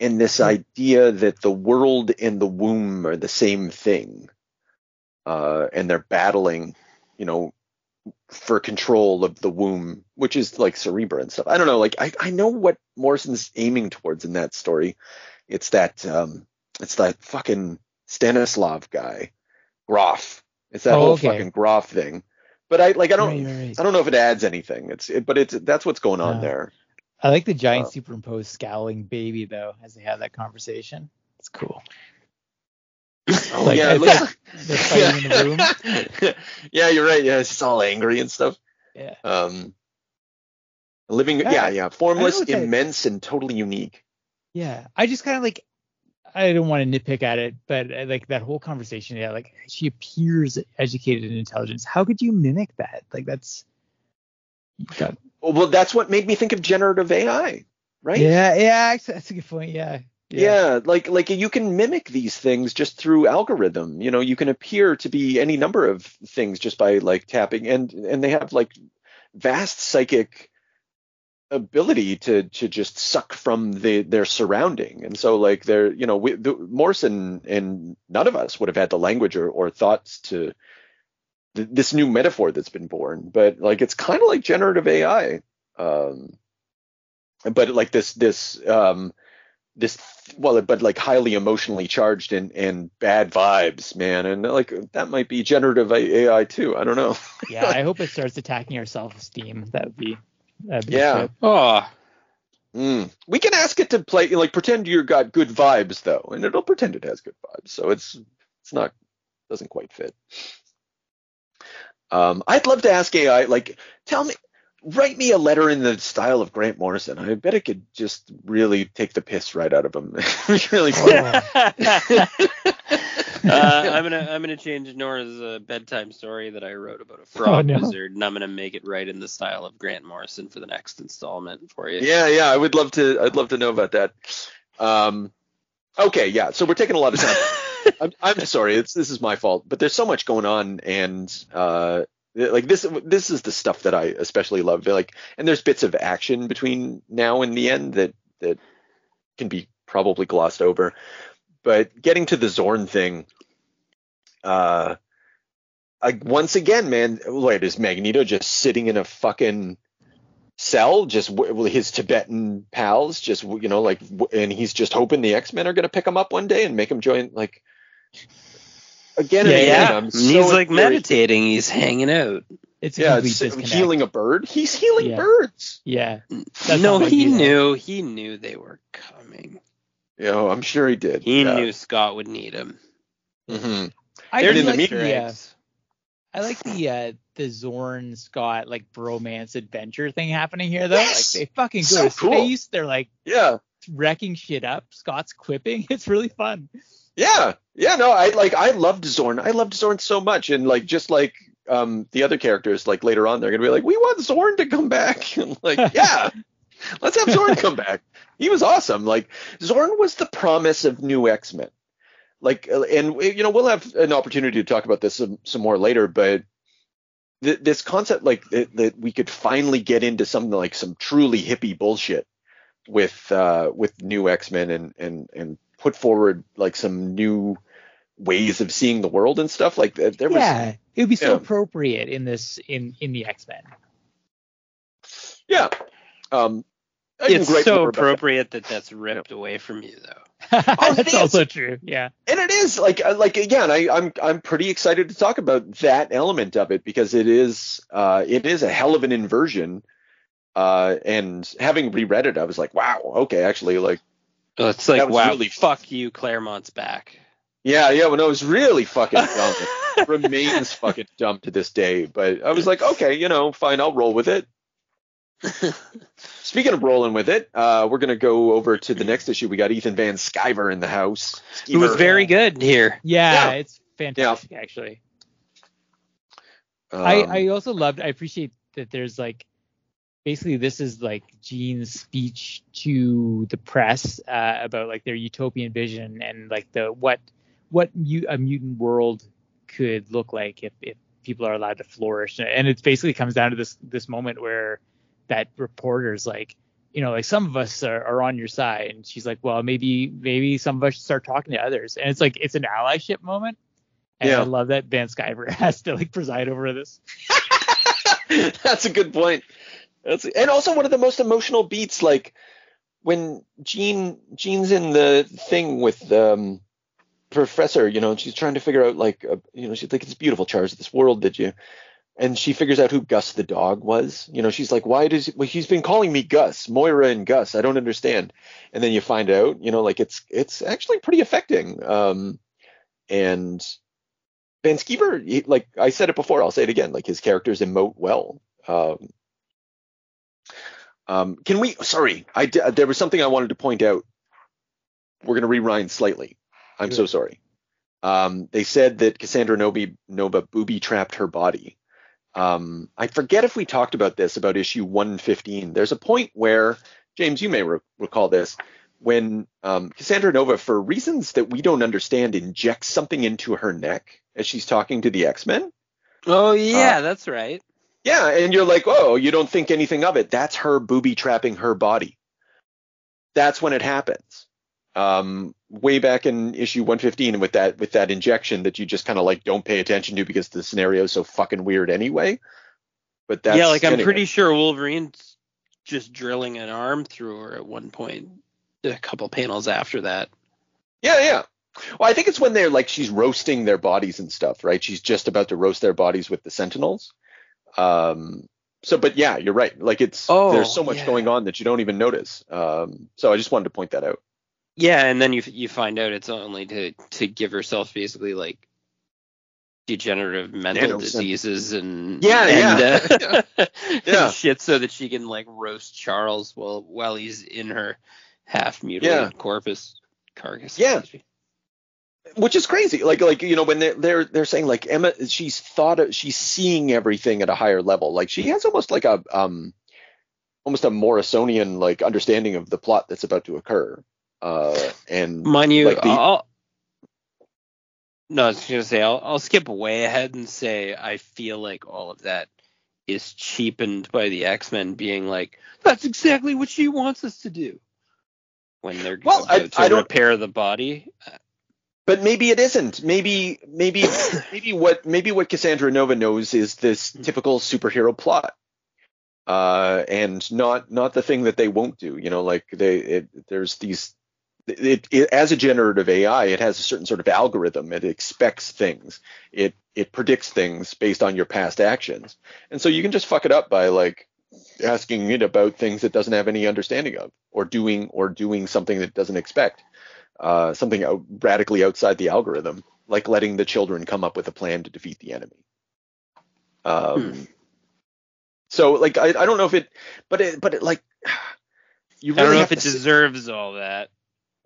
and this idea that the world and the womb are the same thing, uh, and they're battling, you know, for control of the womb, which is like Cerebra and stuff. I don't know. Like I, I know what Morrison's aiming towards in that story. It's that um, it's that fucking Stanislav guy, Grof. It's that Oh, whole okay. fucking Grof thing. But I like I don't Right, right. I don't know if it adds anything. It's it, but it's that's what's going on Yeah. there. I like the giant Uh, superimposed scowling baby though, as they have that conversation. It's cool. Oh Like, yeah, like they're fighting in the room. yeah, you're right. Yeah, it's all angry and stuff. Yeah. Um, living, Yeah, yeah, yeah, formless, what that- immense, and totally unique. Yeah. I just kind of like I don't want to nitpick at it, but uh, like that whole conversation, yeah, like she appears educated and intelligent. How could you mimic that? Like that's got, Well, that's what made me think of generative AI, right? Yeah, yeah, that's a good point. Yeah. Yeah, like like you can mimic these things just through algorithm. You know, you can appear to be any number of things just by like tapping, and and they have like vast psychic ability to to just suck from the their surrounding. And so like they're you know we, the, Morrison and none of us would have had the language or, or thoughts to th- this new metaphor that's been born. But like it's kind of like generative AI. Um, but like this this um this well but like highly emotionally charged and and bad vibes man. And like that might be generative ai too. I don't know. Yeah, I hope it starts attacking our self-esteem. That would be that'd be Yeah. Oh, Mm. we can ask it to play like pretend you got good vibes though and it'll pretend it has good vibes. So it's it's not doesn't quite fit. Um i'd love to ask ai like tell me write me a letter in the style of grant morrison i bet it could just really take the piss right out of him really Oh. uh, I'm gonna I'm gonna change Nora's uh, bedtime story that I wrote about a frog Oh, no. wizard, and I'm gonna make it right in the style of Grant Morrison for the next installment for you. Yeah, yeah, I would love to. I'd love to know about that. Um, okay, yeah. So we're taking a lot of time. I'm, I'm sorry. It's this is my fault, but there's so much going on, and uh, like this, this is the stuff that I especially love. Like, and there's bits of action between now and the end that that can be probably glossed over. But getting to the Zorn thing, uh, uh, once again, man, wait, is Magneto just sitting in a fucking cell, just his Tibetan pals, just you know, like, and he's just hoping the X Men are gonna pick him up one day and make him join, like, again and Yeah, again. Yeah, I'm so he's like meditating. He's hanging out. It's a Yeah, complete it's healing a bird. He's healing Yeah. birds. Yeah. That's no, he Magneto. knew. He knew they were coming. Yeah, know, I'm sure he did. He yeah. knew Scott would need him. Mm-hmm. I They're in like the, uh, eggs. I like the uh, the Zorn Scott like bromance adventure thing happening here though. Yes! Like they fucking go So to cool. space. They're like Yeah. wrecking shit up. Scott's quipping. It's really fun. Yeah, yeah, no, I like I loved Zorn. I loved Zorn so much, and like just like um the other characters, like later on, they're gonna be like, we want Zorn to come back, and like, yeah, let's have Zorn come back. He was awesome. Like Zorn was the promise of new X Men. Like, uh, and you know, we'll have an opportunity to talk about this some, some more later, but th- this concept, like that, that we could finally get into something like some truly hippie bullshit with uh with new X Men and and and put forward like some new ways of seeing the world and stuff like that. There was yeah, it would be so yeah. appropriate in this in in the X Men. yeah. Um, I It's gripe so more about that. appropriate that that's ripped away from you, though. it That's also true. Yeah. and it is like uh, like again I, I'm I'm pretty excited to talk about that element of it because it is uh it is a hell of an inversion. Uh, and having reread it, I was like, wow, okay, actually, like, Oh, It's like, That wow, really- fuck you, Claremont's back. yeah, yeah, when I was really fucking dumb, it remains fucking dumb to this day. But I was like, okay, you know, fine, I'll roll with it. Speaking of rolling with it, uh, we're gonna go over to the next issue. We got Ethan Van Sciver in the house. It was Skeever. very good here. Yeah, Yeah. it's fantastic actually. Um, I I also loved. I appreciate that there's like basically this is like Jean's speech to the press uh, about like their utopian vision and like the what what mu- a mutant world could look like if if people are allowed to flourish. And it basically comes down to this this moment where that reporter's like. You know, like some of us are, are on your side, and she's like, "Well, maybe, maybe some of us should start talking to others." And it's like it's an allyship moment, and Yeah. I love that Van Sciver has to like preside over this. That's a good point. That's and also one of the most emotional beats, like when Jean Jean's in the thing with um professor, you know, and she's trying to figure out like uh, you know, she's like, It's beautiful, Charles, this world that you and she figures out who Gus the dog was. You know, she's like, Why does well, he's been calling me Gus, Moira and Gus, I don't understand. And then you find out, you know, like it's it's actually pretty affecting. Um and Van Skeever, he, like I said it before, I'll say it again. Like his characters emote well. Um, um, can we? Sorry, I d- there was something I wanted to point out. We're gonna rewind slightly. I'm so sorry. Um, they said that Cassandra Nobi, Nova booby trapped her body. Um, I forget if we talked about this about issue 115. There's a point where James, you may re- recall this, when um, Cassandra Nova, for reasons that we don't understand, injects something into her neck as she's talking to the X-Men. Oh yeah, that's right. Yeah, and you're like, oh, you don't think anything of it. That's her booby trapping her body. That's when it happens. Um, way back in issue 115 with that with that injection that you just kind of like don't pay attention to because the scenario is so fucking weird anyway. But that's yeah, like I'm anyway. pretty sure Wolverine's just drilling an arm through her at one point. A couple panels after that. Yeah, yeah. Well, I think it's when they're like she's roasting their bodies and stuff, right? She's just about to roast their bodies with the Sentinels. Um, so, but yeah, you're right. Like it's Oh, there's so much yeah. going on that you don't even notice. Um, so I just wanted to point that out. Yeah, and then you you find out it's only to to give herself basically like degenerative mental diseases and Yeah, and, yeah. uh, Yeah. and shit so that she can like roast Charles while while he's in her half mutilated Yeah. corpus carcass. Yeah. Which is crazy. Like like you know when they're they're they're saying like Emma, she's thought of, she's seeing everything at a higher level. Like she has almost like a um almost a Morrisonian like understanding of the plot that's about to occur. Uh, and Mind you, like the- I'll, no, I was gonna say I'll I'll skip way ahead and say I feel like all of that is cheapened by the X Men being like, that's exactly what she wants us to do when they're Well, I- to I don't- repair the body. But maybe it isn't. Maybe maybe maybe what maybe what Cassandra Nova knows is this typical superhero plot. Uh, and not not the thing that they won't do. You know, like they it, there's these it, it, as a generative AI, it has a certain sort of algorithm. It expects things. It it predicts things based on your past actions, and so you can just fuck it up by like asking it about things it doesn't have any understanding of, or doing or doing something that it doesn't expect, uh, something out, radically outside the algorithm, like letting the children come up with a plan to defeat the enemy. Um, Hmm. So like I, I don't know if it, but it but it like you Really I don't know if it deserves all that.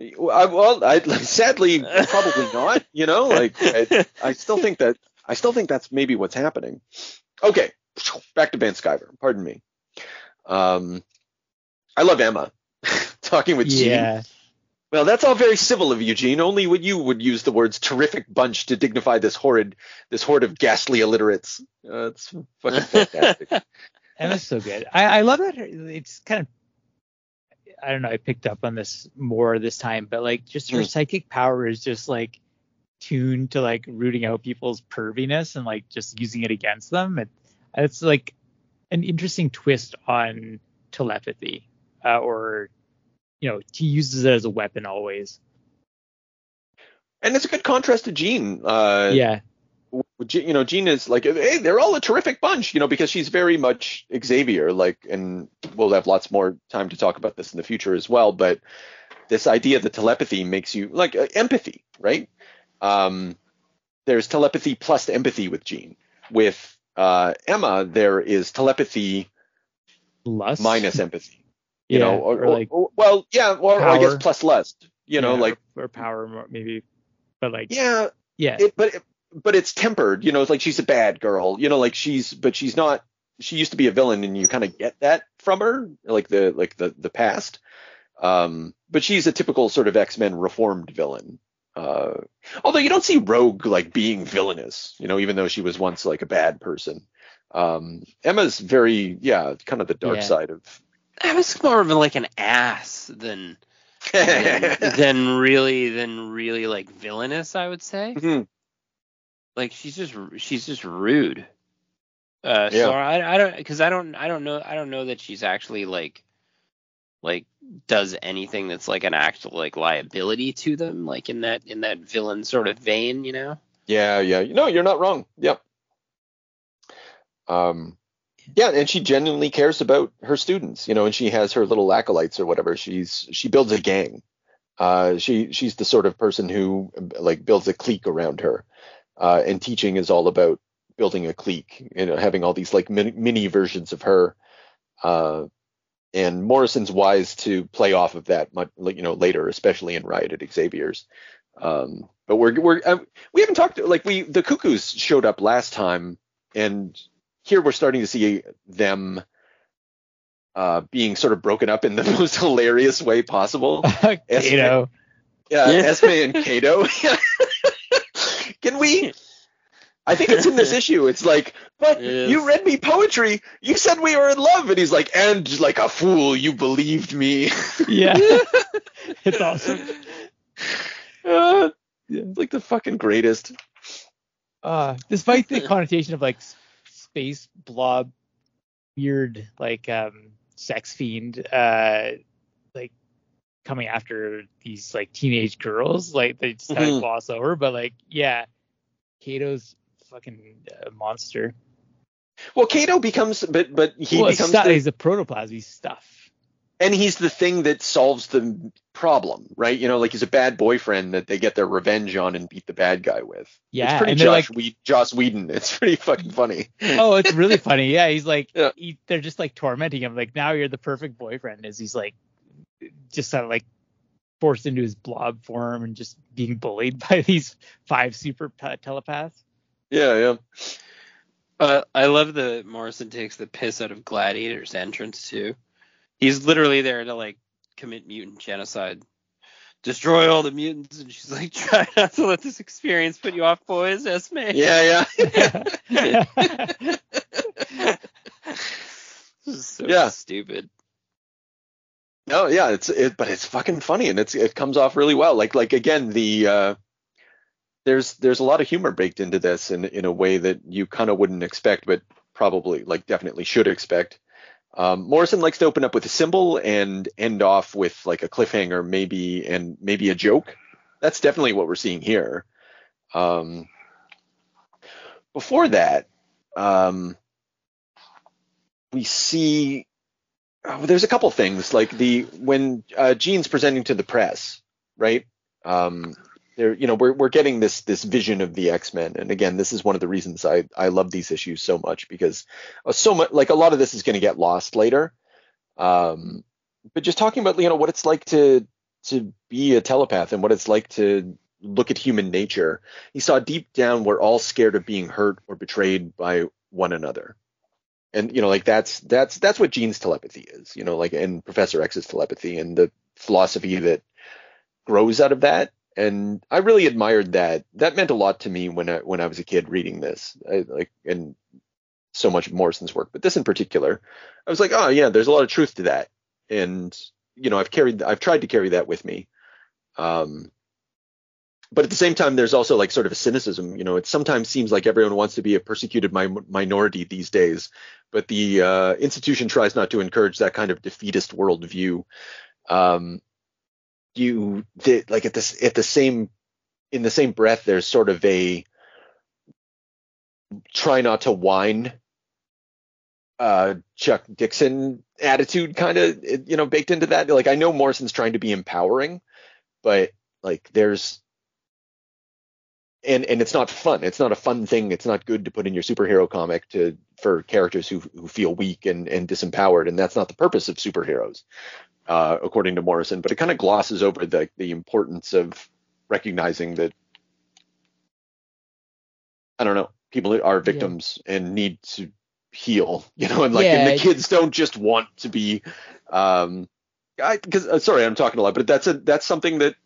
I, well, I, sadly, probably not. You know, like I, I still think that I still think that's maybe what's happening. Okay, back to Van Sciver. Pardon me. Um, I love Emma. Talking with Jean. Well, that's all very civil of you, Jean. Only when you would use the words "terrific bunch" to dignify this horrid, this horde of ghastly illiterates. Uh, it's fucking fantastic. Emma's so good. I, I love that. It's kind of, I don't know. I picked up on this more this time, but like just her Hmm. psychic power is just like tuned to like rooting out people's perviness and like just using it against them. It, it's like an interesting twist on telepathy, uh, or you know, he uses it as a weapon always. and it's a good contrast to Jean. Uh, yeah. You know, Jean is like, hey, they're all a terrific bunch, you know, because she's very much Xavier, like, and we'll have lots more time to talk about this in the future as well. But this idea that telepathy makes you like uh, empathy, right? Um, there's telepathy plus empathy with Jean. With uh, Emma, there is telepathy Lust. minus empathy. Yeah, You know, or, or like or- well, yeah, or, or I guess plus less, You know, yeah, like or, power maybe, but like yeah, yeah, it, but but it's tempered. You know, it's like she's a bad girl. You know, like she's but she's not. She used to be a villain, and you kind of get that from her, like the like the the past. Um, but she's a typical sort of X Men reformed villain. Uh, although you don't see Rogue like being villainous, you know, even though she was once like a bad person. Um, Emma's very yeah, kind of the dark Yeah. side of. I was more of like an ass than than, than really than really like villainous. I would say. Mhm. Like she's just she's just rude. Uh, Yeah. so I, I don't because I don't I don't know I don't know that she's actually like like does anything that's like an actual like liability to them like in that in that villain sort of vein you know Yeah, yeah. No, you're not wrong. Yep. Um, yeah, and she genuinely cares about her students, you know, and she has her little acolytes or whatever. She's she builds a gang. Uh, she she's the sort of person who like builds a clique around her. Uh, and teaching is all about building a clique, you know, having all these like mini, mini versions of her. Uh, and Morrison's wise to play off of that, much, you know, later, especially in Riot at Xavier's. Um, but we're we're uh, we haven't talked like we the cuckoos showed up last time, and here we're starting to see them uh, being sort of broken up in the most hilarious way possible. Kato. Yeah, Yeah. Esme and Kato. Can we? I think it's in this issue. It's like, but Yes. you read me poetry. You said we were in love, and he's like, and like a fool, you believed me. Yeah. it's awesome. Uh, it's like the fucking greatest. Uh, despite the connotation of like space blob, weird like um sex fiend, uh, like coming after these like teenage girls, like they just kind of gloss over. But like, yeah, Kato's fucking uh, monster. Well, Kato becomes, but but he well, becomes, stu- the, he's a protoplasm. He's stuff. And he's the thing that solves the problem, right? You know, like he's a bad boyfriend that they get their revenge on and beat the bad guy with. Yeah, it's pretty and Josh, like, Whedon, Joss Whedon. It's pretty fucking funny. oh, it's really funny. Yeah, he's like, Yeah. he, they're just like tormenting him. Like now you're the perfect boyfriend. As he's like, just kind of like forced into his blob form and just being bullied by these five super te- telepaths. Yeah, yeah. uh, I love that Morrison takes the piss out of Gladiator's entrance too he's literally there to like commit mutant genocide destroy all the mutants and she's like try not to let this experience put you off boys Esme Yeah, yeah. this is so Yeah. stupid No, yeah, it's it, but it's fucking funny and it's it comes off really well. Like like again the uh there's there's a lot of humor baked into this in in a way that you kind of wouldn't expect, but probably like definitely should expect. Um, Morrison likes to open up with a symbol and end off with like a cliffhanger, maybe and maybe a joke. That's definitely what we're seeing here. Um, before that, um, we see oh, there's a couple things like the when uh, Jean's presenting to the press, right? Um, you know, we're we're getting this this vision of the X Men, and again, this is one of the reasons I I love these issues so much because uh, so much like a lot of this is going to get lost later. Um, but just talking about you know what it's like to to be a telepath and what it's like to look at human nature. He saw deep down we're all scared of being hurt or betrayed by one another. And you know, like that's that's that's what Jean's telepathy is, you know, like and Professor X's telepathy and the philosophy that grows out of that and I really admired that. That meant a lot to me when I when I was a kid reading this, I, like and so much of Morrison's work, but this in particular, I was like, oh yeah, there's a lot of truth to that, and you know, I've carried, I've tried to carry that with me. Um, but at the same time, there's also like sort of a cynicism. You know, it sometimes seems like everyone wants to be a persecuted mi- minority these days, but the uh, institution tries not to encourage that kind of defeatist worldview. Um, you did like at this at the same in the same breath there's sort of a try not to whine uh Chuck Dixon attitude kind of you know baked into that. Like I know Morrison's trying to be empowering but like there's and and it's not fun. It's not a fun thing. It's not good to put in your superhero comic to for characters who who feel weak and and disempowered and that's not the purpose of superheroes uh, according to Morrison, but it kind of glosses over the the importance of recognizing that I don't know people are victims yeah. and need to heal, you know, and like yeah, and the kids don't just want to be um I, because uh, sorry I'm talking a lot, but that's a that's something that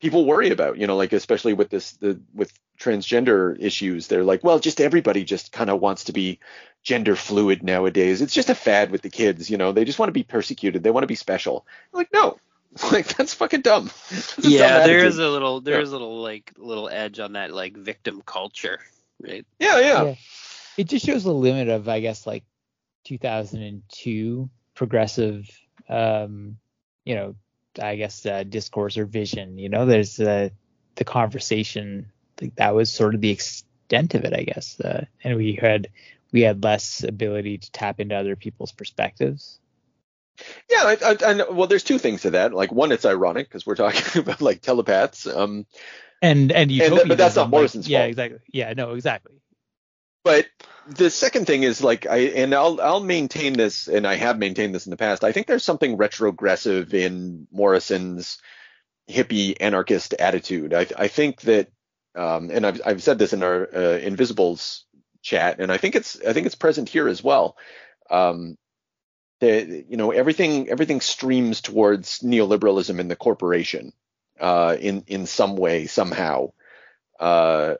people worry about, you know, like especially with this the with transgender issues. They're like, well, just everybody just kind of wants to be gender fluid nowadays. It's just a fad with the kids, you know. They just want to be persecuted. They want to be special. I'm like, no. Like that's fucking dumb. That's yeah, dumb there is a little there yeah. is a little like little edge on that like victim culture, right? Yeah, yeah, yeah. It just shows the limit of I guess like 2002 progressive um you know I guess uh, discourse or vision. You know, there's uh, the conversation. like That was sort of the extent of it, I guess. Uh, and we had we had less ability to tap into other people's perspectives. Yeah, I, I, I well, there's two things to that. Like one, it's ironic because we're talking about like telepaths. Um, and and, and but that's not Morrison's like, Yeah, exactly. Yeah, no, exactly. But the second thing is like I and I'll I'll maintain this and I have maintained this in the past. I think there's something retrogressive in Morrison's hippie anarchist attitude. I I think that um, and I've I've said this in our uh, Invisibles chat and I think it's I think it's present here as well. Um, the you know everything everything streams towards neoliberalism in the corporation uh, in in some way somehow. Uh,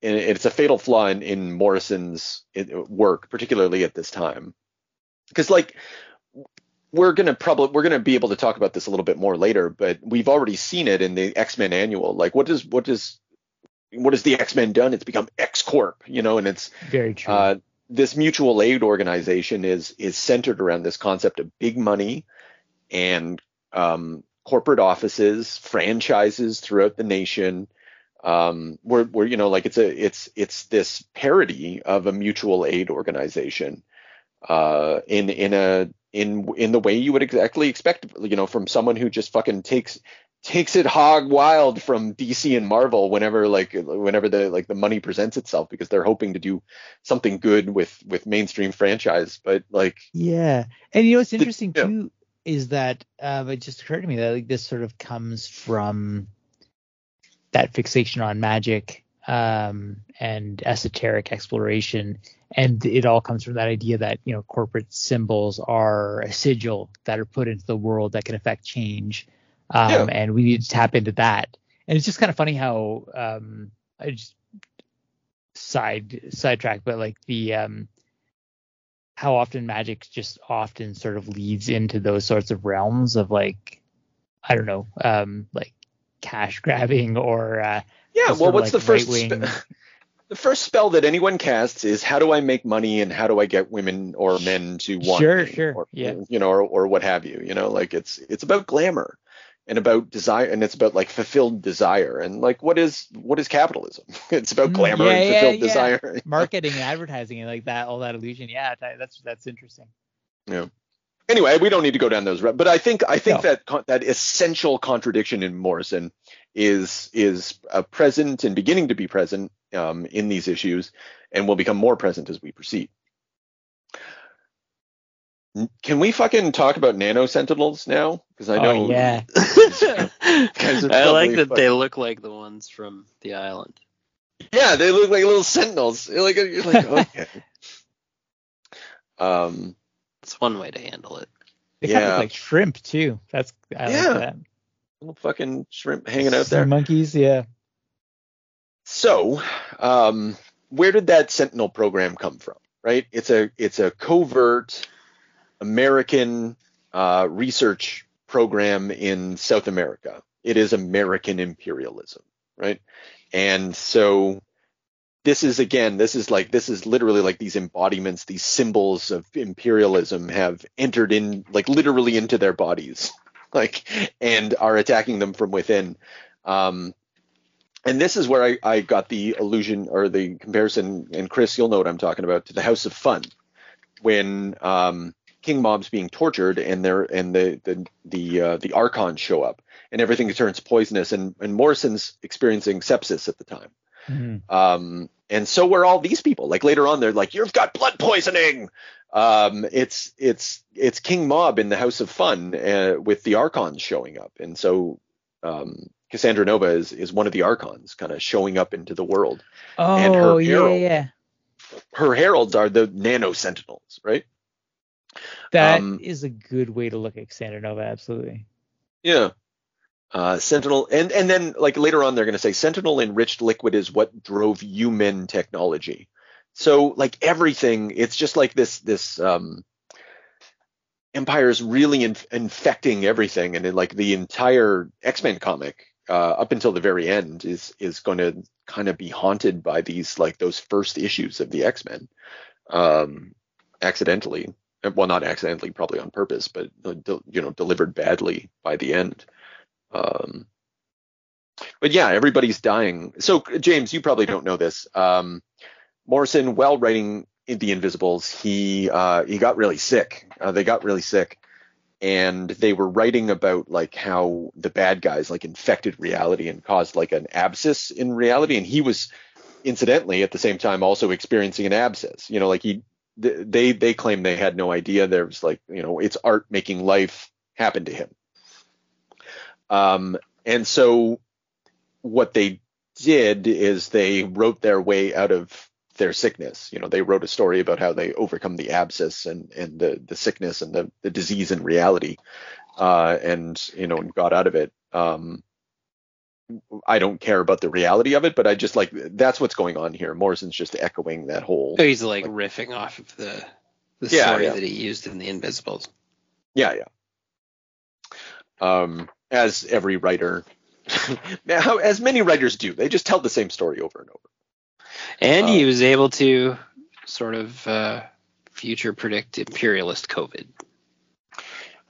and it's a fatal flaw in, in Morrison's work, particularly at this time, because like we're gonna probably we're gonna be able to talk about this a little bit more later, but we've already seen it in the X Men annual. Like, what does what does what has the X Men done? It's become X Corp, you know, and it's very true. Uh, this mutual aid organization is is centered around this concept of big money and um, corporate offices, franchises throughout the nation um, where, where you know like it's a it's it's this parody of a mutual aid organization uh, in in a in in the way you would exactly expect you know from someone who just fucking takes takes it hog wild from DC and Marvel whenever like whenever the like the money presents itself because they're hoping to do something good with with mainstream franchise but like yeah and you know what's interesting the, too is that uh, it just occurred to me that like this sort of comes from that fixation on magic um, and esoteric exploration. And it all comes from that idea that, you know, corporate symbols are a sigil that are put into the world that can affect change. Um, yeah. And we need to tap into that. And it's just kind of funny how um, I just side sidetrack, but like the um, how often magic just often sort of leads into those sorts of realms of like I don't know, um, like cash grabbing or uh, Yeah, well, what's the first spe- the first spell that anyone casts is how do I make money and how do I get women or men to want Sure, me, sure, or, yeah. you know, or, or what have you, you know, like it's it's about glamour and about desire and it's about like fulfilled desire and like what is what is capitalism? It's about Mm, glamour yeah, and fulfilled yeah. desire. marketing and advertising and like that all that illusion yeah that's that's interesting Yeah. anyway, we don't need to go down those routes, but I think I think No. that con- that essential contradiction in Morrison is is uh, present and beginning to be present um, in these issues, and will become more present as we proceed. N- Can we fucking talk about nano sentinels now? Because I know. oh yeah guys are I probably like that fuck- they look like the ones from the island. Yeah, they look like little sentinels. You're like, you're like okay. um. It's one way to handle it. they kind of look like shrimp too that's I Yeah. like that Little fucking shrimp hanging out Sea there. monkeys yeah So, um, where did that Sentinel program come from? Right? It's a it's a covert American uh, research program in South America. It is American imperialism, right? And so this is again, this is like this is literally like these embodiments, these symbols of imperialism have entered in like literally into their bodies, like and are attacking them from within. Um, and this is where I, I got the illusion or the comparison, and Chris, you'll know what I'm talking about, to the House of Fun, when um, King Mob's being tortured and they're and the the the uh, the archons show up and everything turns poisonous, and and Morrison's experiencing sepsis at the time. Mhm. Um, and so were all these people. Like later on, they're like, "You've got blood poisoning." Um, it's it's it's King Mob in the House of Fun uh, with the Archons showing up, and so um, Cassandra Nova is is one of the Archons, kind of showing up into the world. And her oh yeah herald. yeah Her heralds are the Nano Sentinels, right? That Um, is a good way to look at Cassandra Nova absolutely Yeah. Uh, Sentinel, and and then like later on, they're going to say Sentinel enriched liquid is what drove human technology. So like everything, it's just like this this um, Empire is really inf- infecting everything, and then, like the entire X Men comic uh, up until the very end is is going to kind of be haunted by these like those first issues of the X Men, um, accidentally. Well, not accidentally, probably on purpose, but uh, you know, delivered badly by the end. Um, but yeah, everybody's dying. So James, you probably don't know this. Um, Morrison, while writing The Invisibles, he uh, he got really sick. Uh, they got really sick, and they were writing about like how the bad guys like infected reality and caused like an abscess in reality, and he was incidentally at the same time also experiencing an abscess. You know, like he they they claim they had no idea there was like you know it's art making life happen to him. Um, and so what they did is they wrote their way out of their sickness. You know, they wrote a story about how they overcome the abscess and, and the, the sickness and the, the disease in reality, uh, and, you know, and got out of it. Um, I don't care about the reality of it, but I just like that's what's going on here. Morrison's just echoing that whole. Oh, he's like riffing off of the the Yeah, story yeah. that he used in the Invisibles. Yeah, yeah. Um, as every writer, how as many writers do, they just tell the same story over and over. And he Uh, was able to sort of uh, future predict imperialist COVID.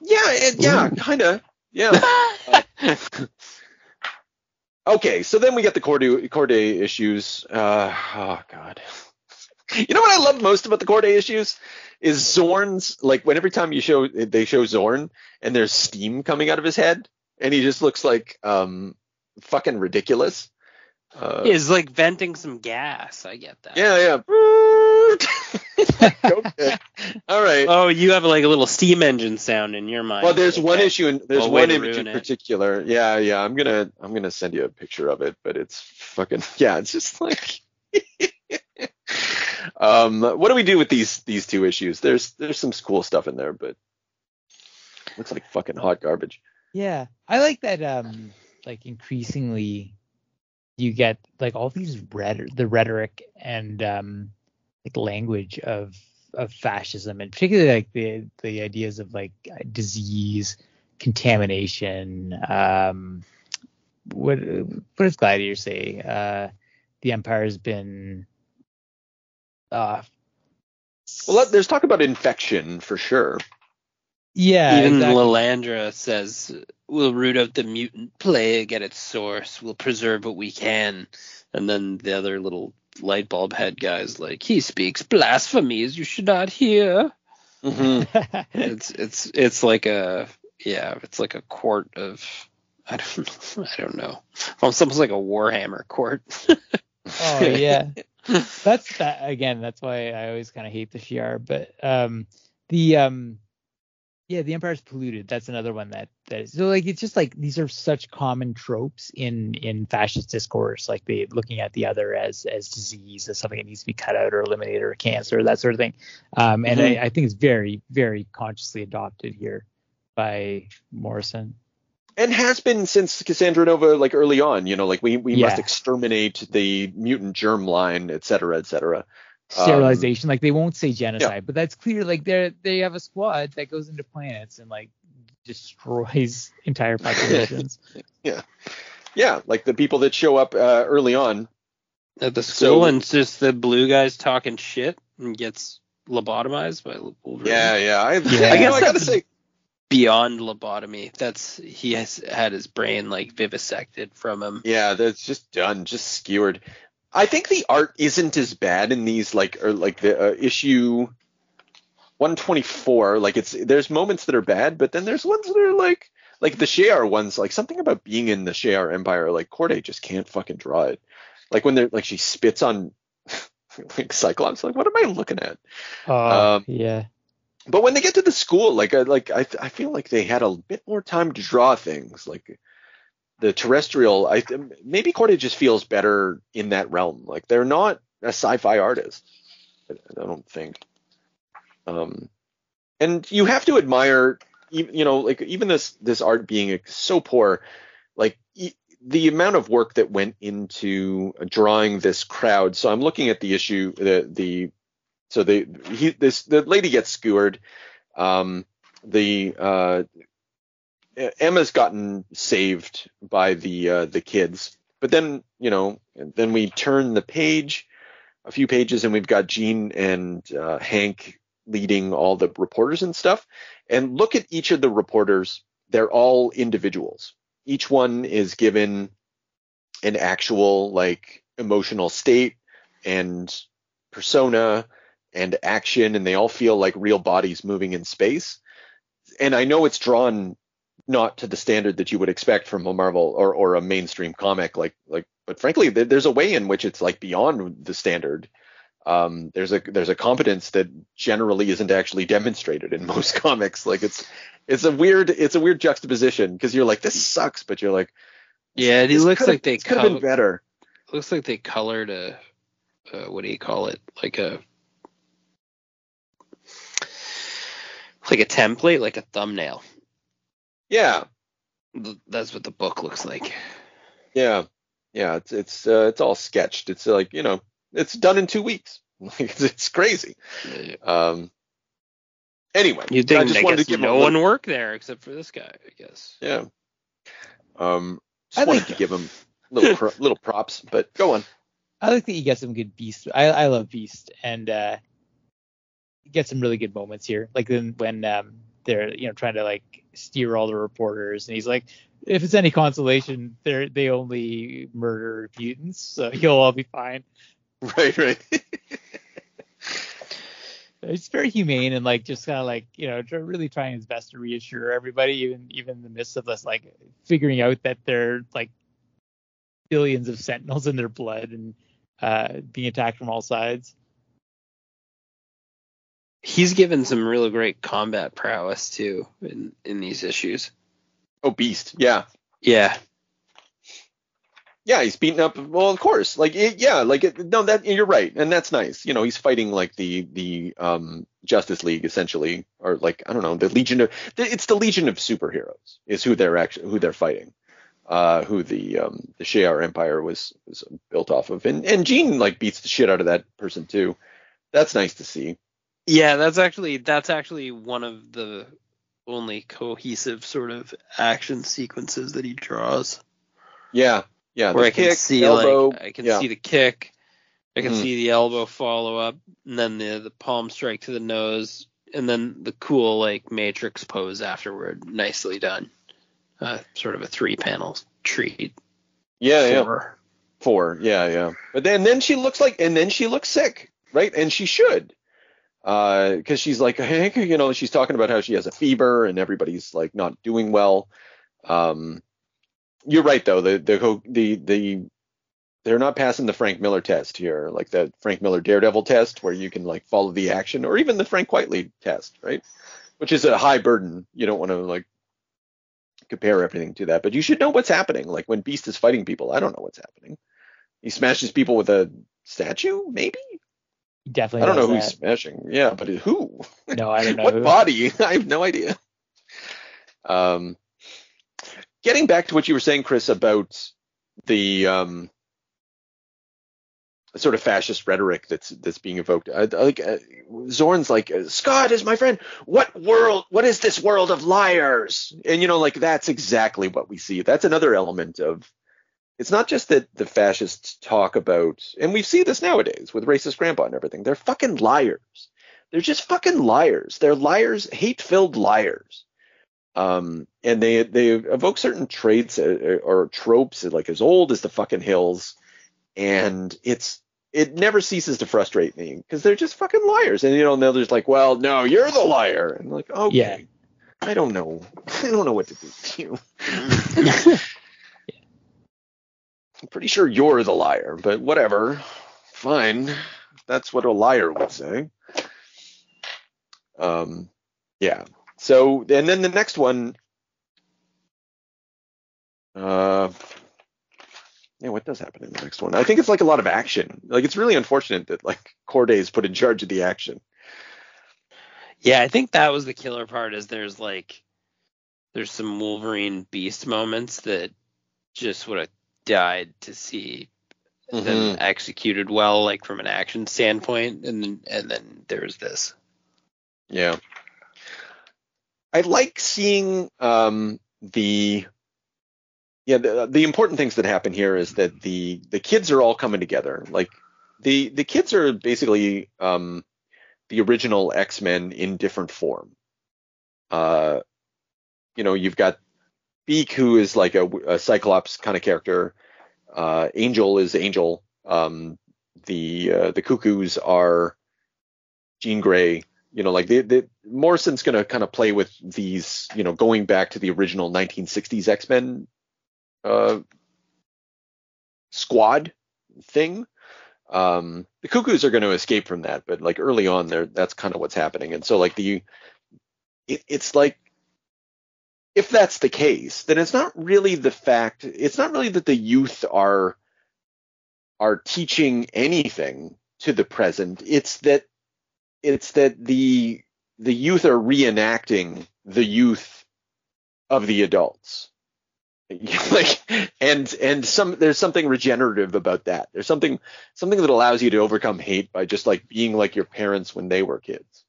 Yeah, and, yeah, kind of. Yeah. Okay, so then we get the Kordey, Kordey issues. Uh, oh God. You know what I love most about the Kordey issues is Zorn's like when every time you show they show Zorn and there's steam coming out of his head and he just looks like um fucking ridiculous. Uh, He's like venting some gas. I get that. yeah, yeah. okay. All right. Oh, you have like a little steam engine sound in your mind. Well, there's one issue in there's Well, one to image in ruin it. particular. Yeah, yeah. I'm gonna I'm gonna send you a picture of it, but it's fucking yeah. It's just like. um, what do we do with these these two issues? There's there's some cool stuff in there, but looks like fucking hot garbage. Yeah, I like that. Um, like increasingly, you get like all these rhetoric, the rhetoric and um, like language of of fascism, and particularly like the the ideas of like uh, disease, contamination, um, what what does Gladiator say? Uh, the Empire's been uh Well, there's talk about infection for sure. yeah Even exactly. Lilandra says, "We'll root out the mutant plague at its source. We'll preserve what we can." And then the other little light bulb head guys like, "He speaks blasphemies you should not hear." Mm-hmm. It's it's it's like a yeah, it's like a court of I don't I don't know. Almost almost like a Warhammer court. oh yeah that's that again that's why i always kind of hate the Shi'ar but um the um yeah the empire's polluted that's another one that that is so like it's just like these are such common tropes in in fascist discourse like they looking at the other as as disease as something that needs to be cut out or eliminated or cancer that sort of thing um and I, I think it's very very consciously adopted here by morrison and has been since Cassandra Nova, like early on. You know, like we we must exterminate the mutant germ line, et cetera, et cetera. Um, sterilization like they won't say genocide but that's clear like they're they have a squad that goes into planets and like destroys entire populations Yeah, yeah. like the people that show up uh, early on. At the So- school and it's just the blue guys talking shit and gets lobotomized by Wolverine. Yeah, yeah. I, Yeah. I, I guess guess I gotta say, Beyond lobotomy, that's he has had his brain like vivisected from him. yeah, that's just done, just skewered. I think the art isn't as bad in these, like, or like the uh, issue 124. Like, it's there's moments that are bad, but then there's ones that are like, like the Shi'ar ones, like something about being in the Shi'ar Empire. Like Kordey just can't fucking draw it. Like when they're like she spits on like Cyclops. Like, what am I looking at? oh Um, yeah But when they get to the school, like I like I I feel like they had a bit more time to draw things. Like the terrestrial, I maybe Kordey just feels better in that realm. Like they're not a sci-fi artist. I, I don't think. Um, and you have to admire, you know, like even this this art being so poor, like the amount of work that went into drawing this crowd. So I'm looking at the issue, the the so the he this the lady gets skewered. Um, the uh, Emma's gotten saved by the uh, the kids, but then you know then we turn the page, a few pages, and we've got Jean and uh, Hank leading all the reporters and stuff. And look at each of the reporters; they're all individuals. Each one is given an actual like emotional state and persona and action and they all feel like real bodies moving in space and i know it's drawn not to the standard that you would expect from a marvel or, or a mainstream comic like like but frankly there's a way in which it's like beyond the standard um, there's a there's a competence that generally isn't actually demonstrated in most comics like it's it's a weird it's a weird juxtaposition because you're like this sucks but you're like Yeah, it looks like they could have been better looks like they colored a, a what do you call it? Like a like a template, like a thumbnail. Yeah That's what the book looks like. Yeah, yeah, it's it's uh, it's all sketched. It's like you know, it's done in two weeks. It's, it's crazy. Um. Anyway, You I just I wanted to give no him a one little- worked there except for this guy, I guess. Yeah. Um. Just I wanted like- to give him little pro- little props, but go on. I like that you get some good Beast. I I love Beast, and uh, you get some really good moments here. Like when when um they're you know trying to like steer all the reporters, and he's like, if it's any consolation, they they only murder mutants, so you'll all be fine. Right, right. It's very humane and like just kind of like you know really trying his best to reassure everybody, even even in the midst of this like figuring out that they're like billions of sentinels in their blood and uh being attacked from all sides. He's given some really great combat prowess too in in these issues. oh, Beast. Yeah, Yeah, yeah. He's beaten up. Well, of course. Like, it, yeah. Like, it, no, that you're right, and that's nice. You know, he's fighting like the the um Justice League essentially, or like I don't know, the Legion of. It's the Legion of Superheroes is who they're actually who they're fighting. Uh, who the um the Shi'ar Empire was was built off of, and and Jean like beats the shit out of that person too. That's nice to see. Yeah. That's actually that's actually one of the only cohesive sort of action sequences that he draws. Yeah, yeah. where I can kick, see elbow, like I can yeah. see the kick, I can Mhm. see the elbow follow up, and then the the palm strike to the nose, and then the cool like matrix pose afterward. Nicely done. Uh, sort of a three panel treat. Yeah, yeah. Four, yeah, yeah. But then, then she looks like, and then she looks sick, right? And she should, because she's like, hey, you know, she's talking about how she has a fever and everybody's like not doing well. Um, you're right though. The the the the they're not passing the Frank Miller test here, like the Frank Miller Daredevil test, where you can like follow the action, or even the Frank Quitely test, right? Which is a high burden. You don't want to like compare everything to that, but you should know what's happening. Like when Beast is fighting people, I don't know what's happening. He smashes people with a statue, maybe. Definitely I don't know who he's smashing. Yeah, but who? No, I don't know. what who. body? I have no idea. Um, getting back to what you were saying, Chris, about the um, sort of fascist rhetoric that's that's being evoked. I, I like uh, Xorn's like Scott is my friend. What world? What is this world of liars? And you know, like that's exactly what we see. That's another element of. It's not just that the fascists talk about, and we see this nowadays with racist grandpa and everything. They're fucking liars. They're just fucking liars. They're liars, hate-filled liars. Um, and they they evoke certain traits uh, or tropes like as old as the fucking hills, and it's it never ceases to frustrate me because they're just fucking liars. And you know, and they're just like, well, no, you're the liar. And like, okay, Yeah. I don't know, I don't know what to do with you. I'm pretty sure you're the liar, but whatever, fine. That's what a liar would say. Um, yeah. So, and then the next one. Uh, yeah, what does happen in the next one? I think it's like a lot of action. Like it's really unfortunate that like Kordey is put in charge of the action. Yeah, I think that was the killer part. Is there's like there's some Wolverine Beast moments that just would have died to see them Mhm. executed well, like from an action standpoint, and then and then there's this. Yeah. I like seeing um, the yeah the, the important things that happen here is that the the kids are all coming together. Like the the kids are basically um, the original X Men in different form. Uh, you know, you've got Beak, who is like a, a Cyclops kind of character. Uh, Angel is Angel. Um, the uh, the Cuckoos are Jean Grey. You know, like they, they, Morrison's going to kind of play with these. You know, going back to the original 1960s X Men uh, squad thing. Um, the Cuckoos are going to escape from that, but like early on, there that's kind of what's happening. And so like the it, it's like if that's the case, then it's not really the fact. It's not really that the youth are are teaching anything to the present. It's that it's that the the youth are reenacting the youth of the adults. like and and some there's something regenerative about that. There's something something that allows you to overcome hate by just like being like your parents when they were kids.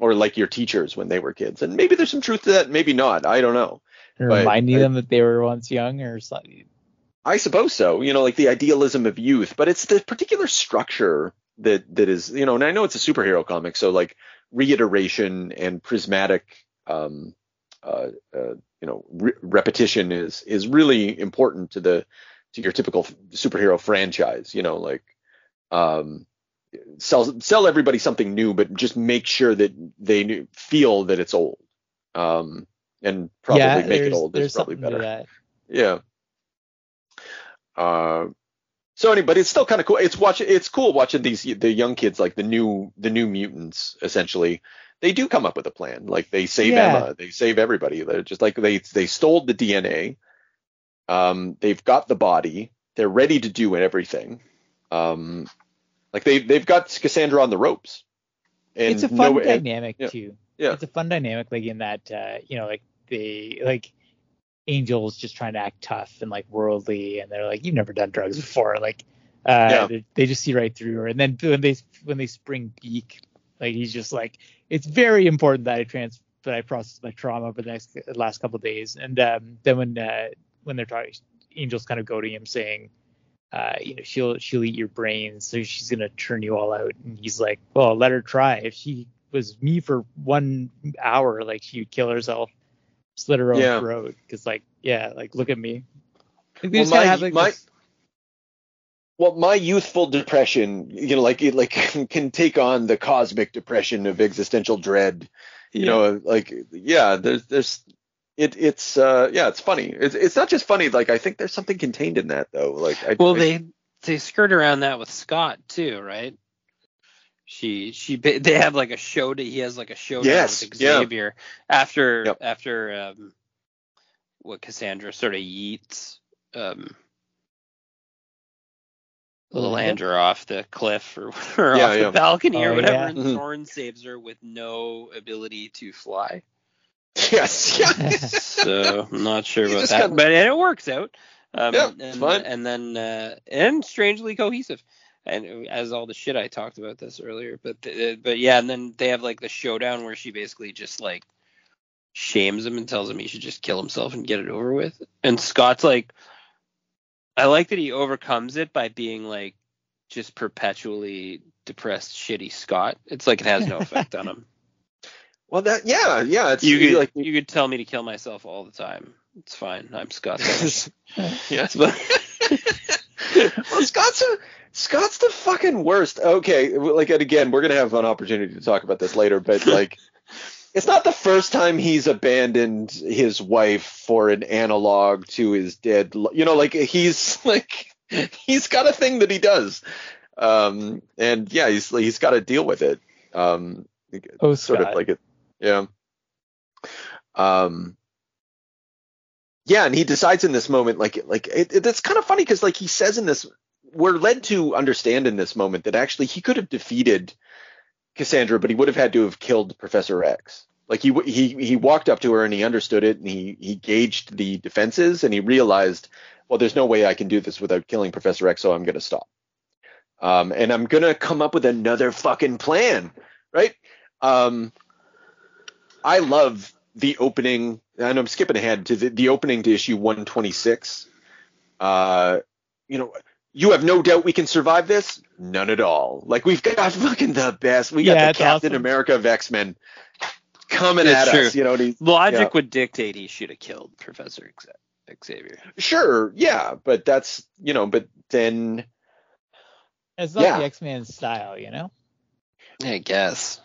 Or like your teachers when they were kids. And maybe there's some truth to that, maybe not. I don't know. But reminding I- them that they were once young or something. I suppose so. You know, like the idealism of youth, but it's the particular structure that that is, you know, and I know it's a superhero comic, so like reiteration and prismatic, um, uh, uh, you know, re- repetition is is really important to the to your typical f- superhero franchise. You know, like um, sell sell everybody something new, but just make sure that they feel that it's old, um, and probably yeah, make it old is probably better. Yeah. Uh, so anyway, but it's still kind of cool. It's watch. It's cool watching these the young kids like the new the new mutants essentially. They do come up with a plan. Like they save Yeah. Emma. They save everybody. They're just like they they stole the DNA. Um, they've got the body. They're ready to do everything. Um, like they they've got Cassandra on the ropes. And it's a fun no, dynamic yeah. too. Yeah. It's a fun dynamic, like in that, uh, you know, like they like Angel's just trying to act tough and like worldly, and they're like, you've never done drugs before, like, uh, Yeah. they, they just see right through her. And then when they when they spring Beak, like he's just like, it's very important that I trans that I process my trauma over the next last couple of days. And um, then when uh, when they're talking, Angel's kind of goading him, saying, uh, you know, she'll she'll eat your brains, so she's gonna turn you all out. And he's like, well, let her try. If she was me for one hour, like she would kill herself, slit her own Yeah. throat. Because like, yeah, like look at me. Like, they Well, my- have, like, my- this- Well, my youthful depression, you know, like it like can take on the cosmic depression of existential dread. You Yeah. know, like yeah, there's there's it it's uh yeah, it's funny. It's it's not just funny. Like I think there's something contained in that though. Like I, Well, I- they they skirt around that with Scott too, right? She she they have like a show to he has like a showdown Yes, with yeah. Xavier after Yep. after um what Cassandra sort of yeets um Lilandra off the cliff or, or Yeah, off yeah. the balcony or Oh, whatever, yeah. and Mhm. Thorn saves her with no ability to fly. yes, yeah. so I'm not sure about that, gotta- but it works out. Um, Yeah, and, fine. and then uh, and strangely cohesive, and as all the shit I talked about this earlier, but the, but yeah, and then they have like the showdown where she basically just like shames him and tells him he should just kill himself and get it over with, and Scott's like, I like that he overcomes it by being like just perpetually depressed, shitty Scott. It's like it has no effect on him. Well, that yeah, yeah. It's You could like you could tell me to kill myself all the time. It's fine. I'm Scott. yes, but well, Scott's a, Scott's the fucking worst. Okay, like and again, we're gonna have an opportunity to talk about this later, but like, it's not the first time he's abandoned his wife for an analog to his dead. lo- You know, like he's like he's got a thing that he does, um, and yeah, he's he's got to deal with it. Um, Oh, sort of like it, yeah. Um, yeah, and he decides in this moment, like, like it, it, it's kind of funny because, like, he says in this, we're led to understand in this moment that actually he could have defeated Cassandra, but he would have had to have killed Professor X. Like he he he walked up to her and he understood it and he he gauged the defenses and he realized, well, there's no way I can do this without killing Professor X, so I'm gonna stop. Um, and I'm gonna come up with another fucking plan, right? Um, I love the opening, and I'm skipping ahead to the, the opening to issue 126. Uh, you know, you have no doubt we can survive this? None at all. Like we've got fucking the best. We got Yeah, the Captain awesome. America of X-Men coming It's at true. us. You know, and Logic Yeah. would dictate he should have killed Professor Xavier. sure, yeah, but that's you know, but then It's not Yeah. the X-Men style, you know. I guess.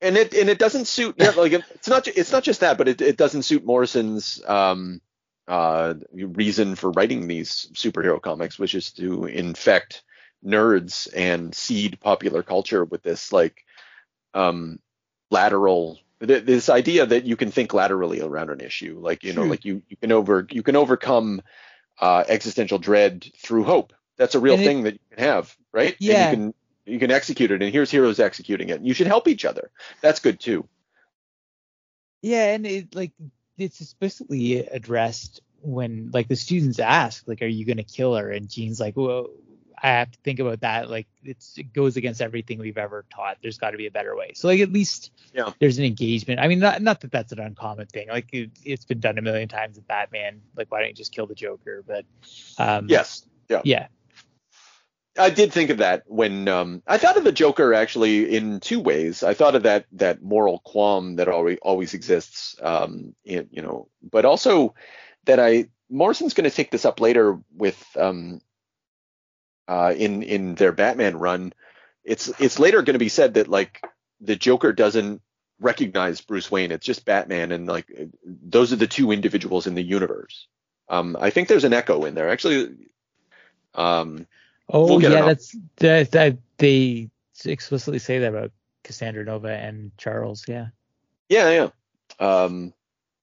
And it and it doesn't suit yeah, like it's not it's not just that but it, it doesn't suit morrison's um uh reason for writing these superhero comics which is to infect nerds and seed popular culture with this like um lateral th- this idea that you can think laterally around an issue like you know True. like you you can over you can overcome uh existential dread through hope that's a real And it- thing that you can have right Yeah. You can execute it and here's heroes executing it you should help each other that's good too Yeah, and it like it's explicitly addressed when like the students ask like, "Are you gonna kill her?" And Jean's like, "Well, I have to think about that. Like, it's it goes against everything we've ever taught. There's got to be a better way." So like at least Yeah. there's an engagement. I mean, not not that that's an uncommon thing. Like it, it's been done a million times with Batman. Like, why don't you just kill the Joker? But um, yes yeah, I did think of that when um, I thought of the Joker actually in two ways. I thought of that that moral qualm that always always exists, um, in, you know, but also that I Morrison's going to take this up later with um, uh, in in their Batman run. It's it's later going to be said that like the Joker doesn't recognize Bruce Wayne. It's just Batman, and like those are the two individuals in the universe. Um, I think there's an echo in there actually. Um, Oh We'll yeah, that's that, that they explicitly say that about Cassandra Nova and Charles. Yeah. Yeah, yeah. Um,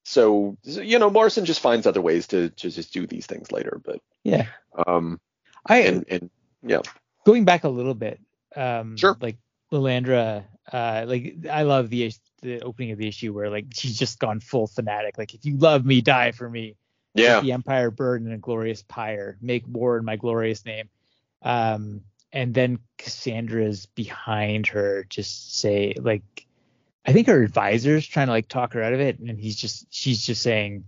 so you know, Morrison just finds other ways to, to just do these things later, but Yeah. um, I and and yeah, going back a little bit. Um, Sure. Like Lilandra, uh, like I love the the opening of the issue where like she's just gone full fanatic. Like if you love me, die for me. yeah, Let the empire burn in a glorious pyre. Make war in my glorious name. Um, and then Cassandra's behind her, just say like, I think her advisor's trying to like talk her out of it, and he's just she's just saying,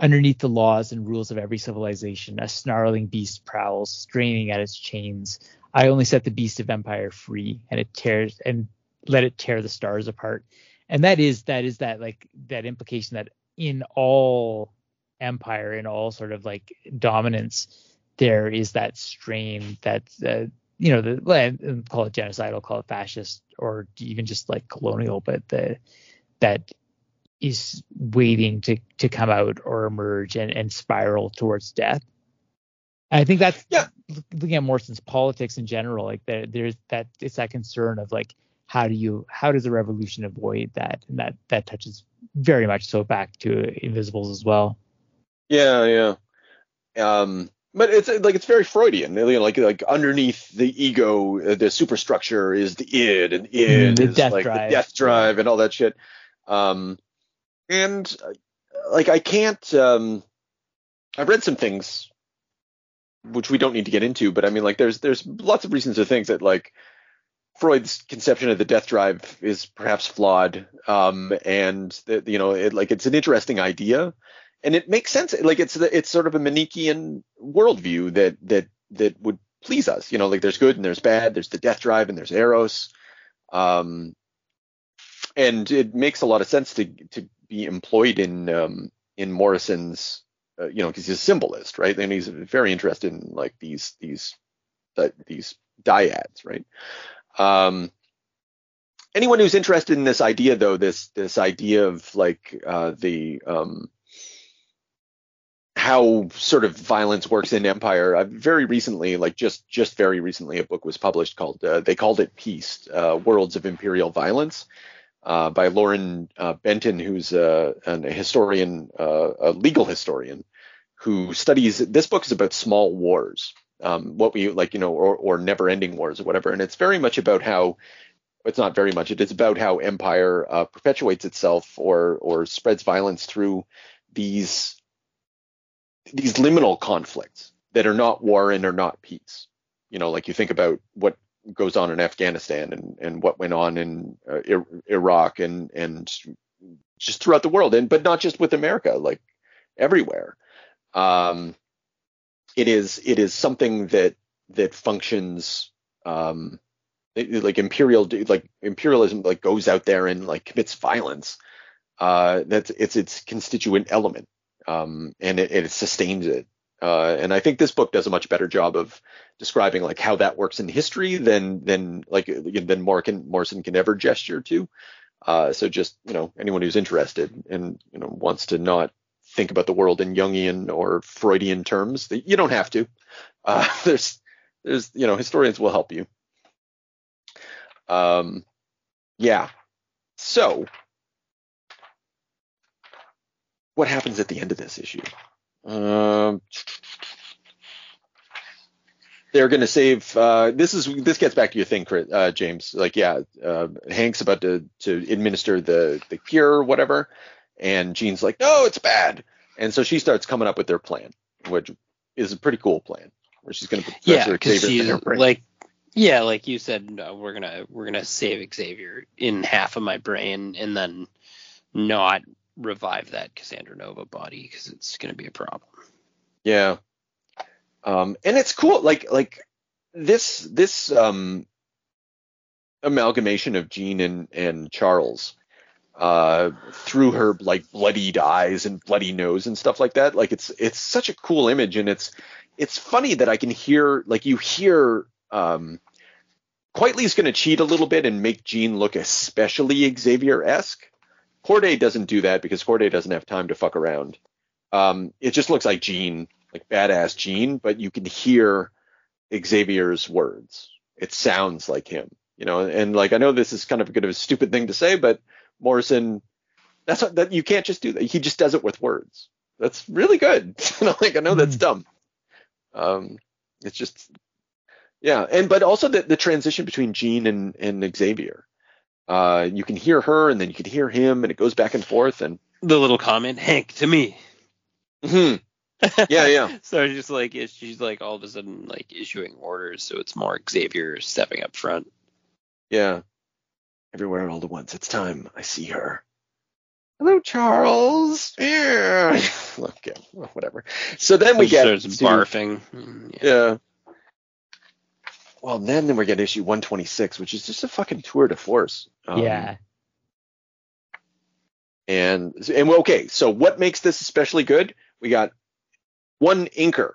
Underneath the laws and rules of every civilization, a snarling beast prowls, straining at its chains. I only set the beast of empire free, and it tears and let it tear the stars apart. And that is that is that like that implication that in all empire, in all sort of like dominance, there is that strain that uh, you know the call it genocidal, call it fascist, or even just like colonial, but the that is waiting to to come out or emerge and, and spiral towards death. I think that's Yeah. looking at Morrison's politics in general, like there there's that it's that concern of like how do you how does a revolution avoid that? And that that touches very much so back to Invisibles as well. Yeah, yeah. Um, but it's like it's very Freudian. You know, like like underneath the ego, uh, the superstructure is the id, and id Mm, the is death like drive. the death drive and all that shit. Um, and uh, like I can't. Um, I've read some things which we don't need to get into, but I mean, like there's there's lots of reasons to think that like Freud's conception of the death drive is perhaps flawed, um, and that you know, it, like it's an interesting idea, and it makes sense. Like it's it's sort of a Manichean worldview that that that would please us. You know, like there's good and there's bad. There's the death drive and there's eros, um, and it makes a lot of sense to to be employed in um, in Morrison's, uh, you know, because he's a symbolist, right? And he's very interested in like these these uh, these dyads, right? Um, anyone who's interested in this idea, though, this this idea of like uh, the um, how sort of violence works in empire. Uh, very recently, like just just very recently, a book was published called uh, they called it Peace: uh, Worlds of Imperial Violence. Uh, by Lauren uh, Benton, who's a, an, historian, a legal historian, who studies. This book is about small wars, um, what we like, you know, or, or never-ending wars or whatever. And it's very much about how it's not very much. It is about how empire perpetuates itself or or spreads violence through these these liminal conflicts that are not war and are not peace. You know, like you think about what goes on in Afghanistan and and what went on in uh, Ir- Iraq and and just throughout the world, and but not just with America, like everywhere. Um, it is it is something that that functions um, it- like imperial like imperialism like goes out there and like commits violence. Uh, that's it's its constituent element, um, and it, it sustains it. Uh, and I think this book does a much better job of describing like how that works in history than than like than Morgan Morrison can ever gesture to. Uh, so just you know anyone who's interested and you know wants to not think about the world in Jungian or Freudian terms, you don't have to. Uh, there's there's you know historians will help you. Um, yeah. So what happens at the end of this issue? Um, they're going to save. Uh, this is this gets back to your thing, Chris, uh, James. Like, yeah, uh, Hank's about to to administer the the cure, or whatever, and Jean's like, no, it's bad, and so she starts coming up with their plan, which is a pretty cool plan, where she's going to put Yeah, because Xavier in she's her brain. like, yeah, like you said, no, we're gonna we're gonna save Xavier in half of my brain and then not revive that Cassandra Nova body because it's gonna be a problem. Yeah. Um, and it's cool. Like like this this um amalgamation of Jean and and Charles uh through her like bloodied eyes and bloody nose and stuff like that. Like it's it's such a cool image and it's it's funny that I can hear like you hear um Quitely's going to cheat a little bit and make Jean look especially Xavier-esque. Kordey doesn't do that because Kordey doesn't have time to fuck around. Um, it just looks like Jean, like badass Jean, but you can hear Xavier's words. It sounds like him, you know. And like I know this is kind of a bit of a stupid thing to say, but Morrison, that's what, that you can't just do that. He just does it with words. That's really good. like I know that's dumb. Um, it's just yeah, and but also the, the transition between Jean and and Xavier. Uh, you can hear her, and then you can hear him, and it goes back and forth, and The little comment, Hank, to me. Mhm. yeah, yeah. so it's just like she's like all of a sudden like issuing orders, so it's more Xavier stepping up front. Yeah. Everywhere all at once. It's time. I see her. hello, Charles. Yeah. okay, well, whatever. So then we get starts to- barfing. Mm, yeah. Yeah. Well, then then we get issue 126, which is just a fucking tour de force. Um, yeah. And and okay, so what makes this especially good? We got one inker.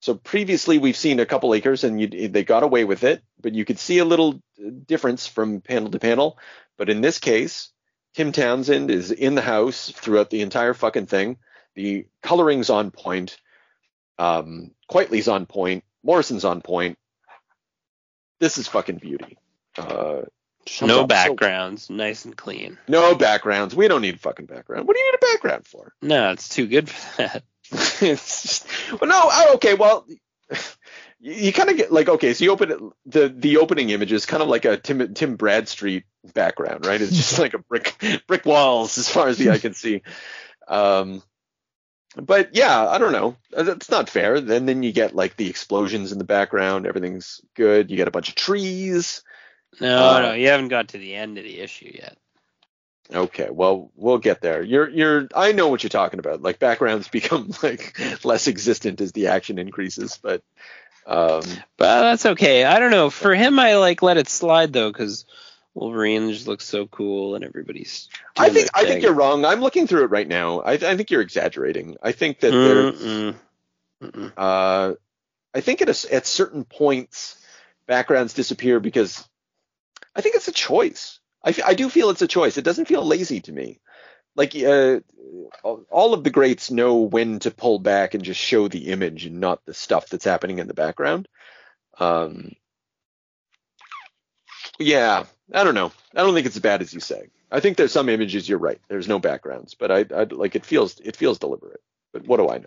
So previously we've seen a couple acres and you, they got away with it, but you could see a little difference from panel to panel. But in this case, Tim Townsend is in the house throughout the entire fucking thing. The coloring's on point. Um, Quitely's on point. Morrison's on point. This is fucking beauty. Uh, No up so- backgrounds, nice and clean. no backgrounds. We don't need fucking background. What do you need a background for? No, it's too good for that. it's just, well, no, I, okay, well, you, you kind of get like, okay, so you open it, the the opening image is kind of like a Tim Tim Bradstreet background, right? It's just like a brick brick walls as far as the eye can see. Um, but yeah, I don't know. Uh, That's not fair. Then then you get like the explosions in the background. Everything's good. You get a bunch of trees. No, Uh, no, you haven't got to the end of the issue yet. Okay, well, we'll get there. You're, you're. I know what you're talking about. Like backgrounds become like less existent as the action increases, but um, But that's okay. I don't know. For him, I like let it slide though, because Wolverine just looks so cool and everybody's. I think I think you're wrong. I'm looking through it right now. I, I think you're exaggerating. I think that Mm-mm. Mm-mm. uh, I think at a, at certain points, backgrounds disappear because I think it's a choice. I, f- I do feel it's a choice. It doesn't feel lazy to me. Like uh, all of the greats know when to pull back and just show the image and not the stuff that's happening in the background. Um, yeah, I don't know. I don't think it's as bad as you say. I think there's some images you're right. There's no backgrounds, but I, I like it feels it feels deliberate. But what do I know?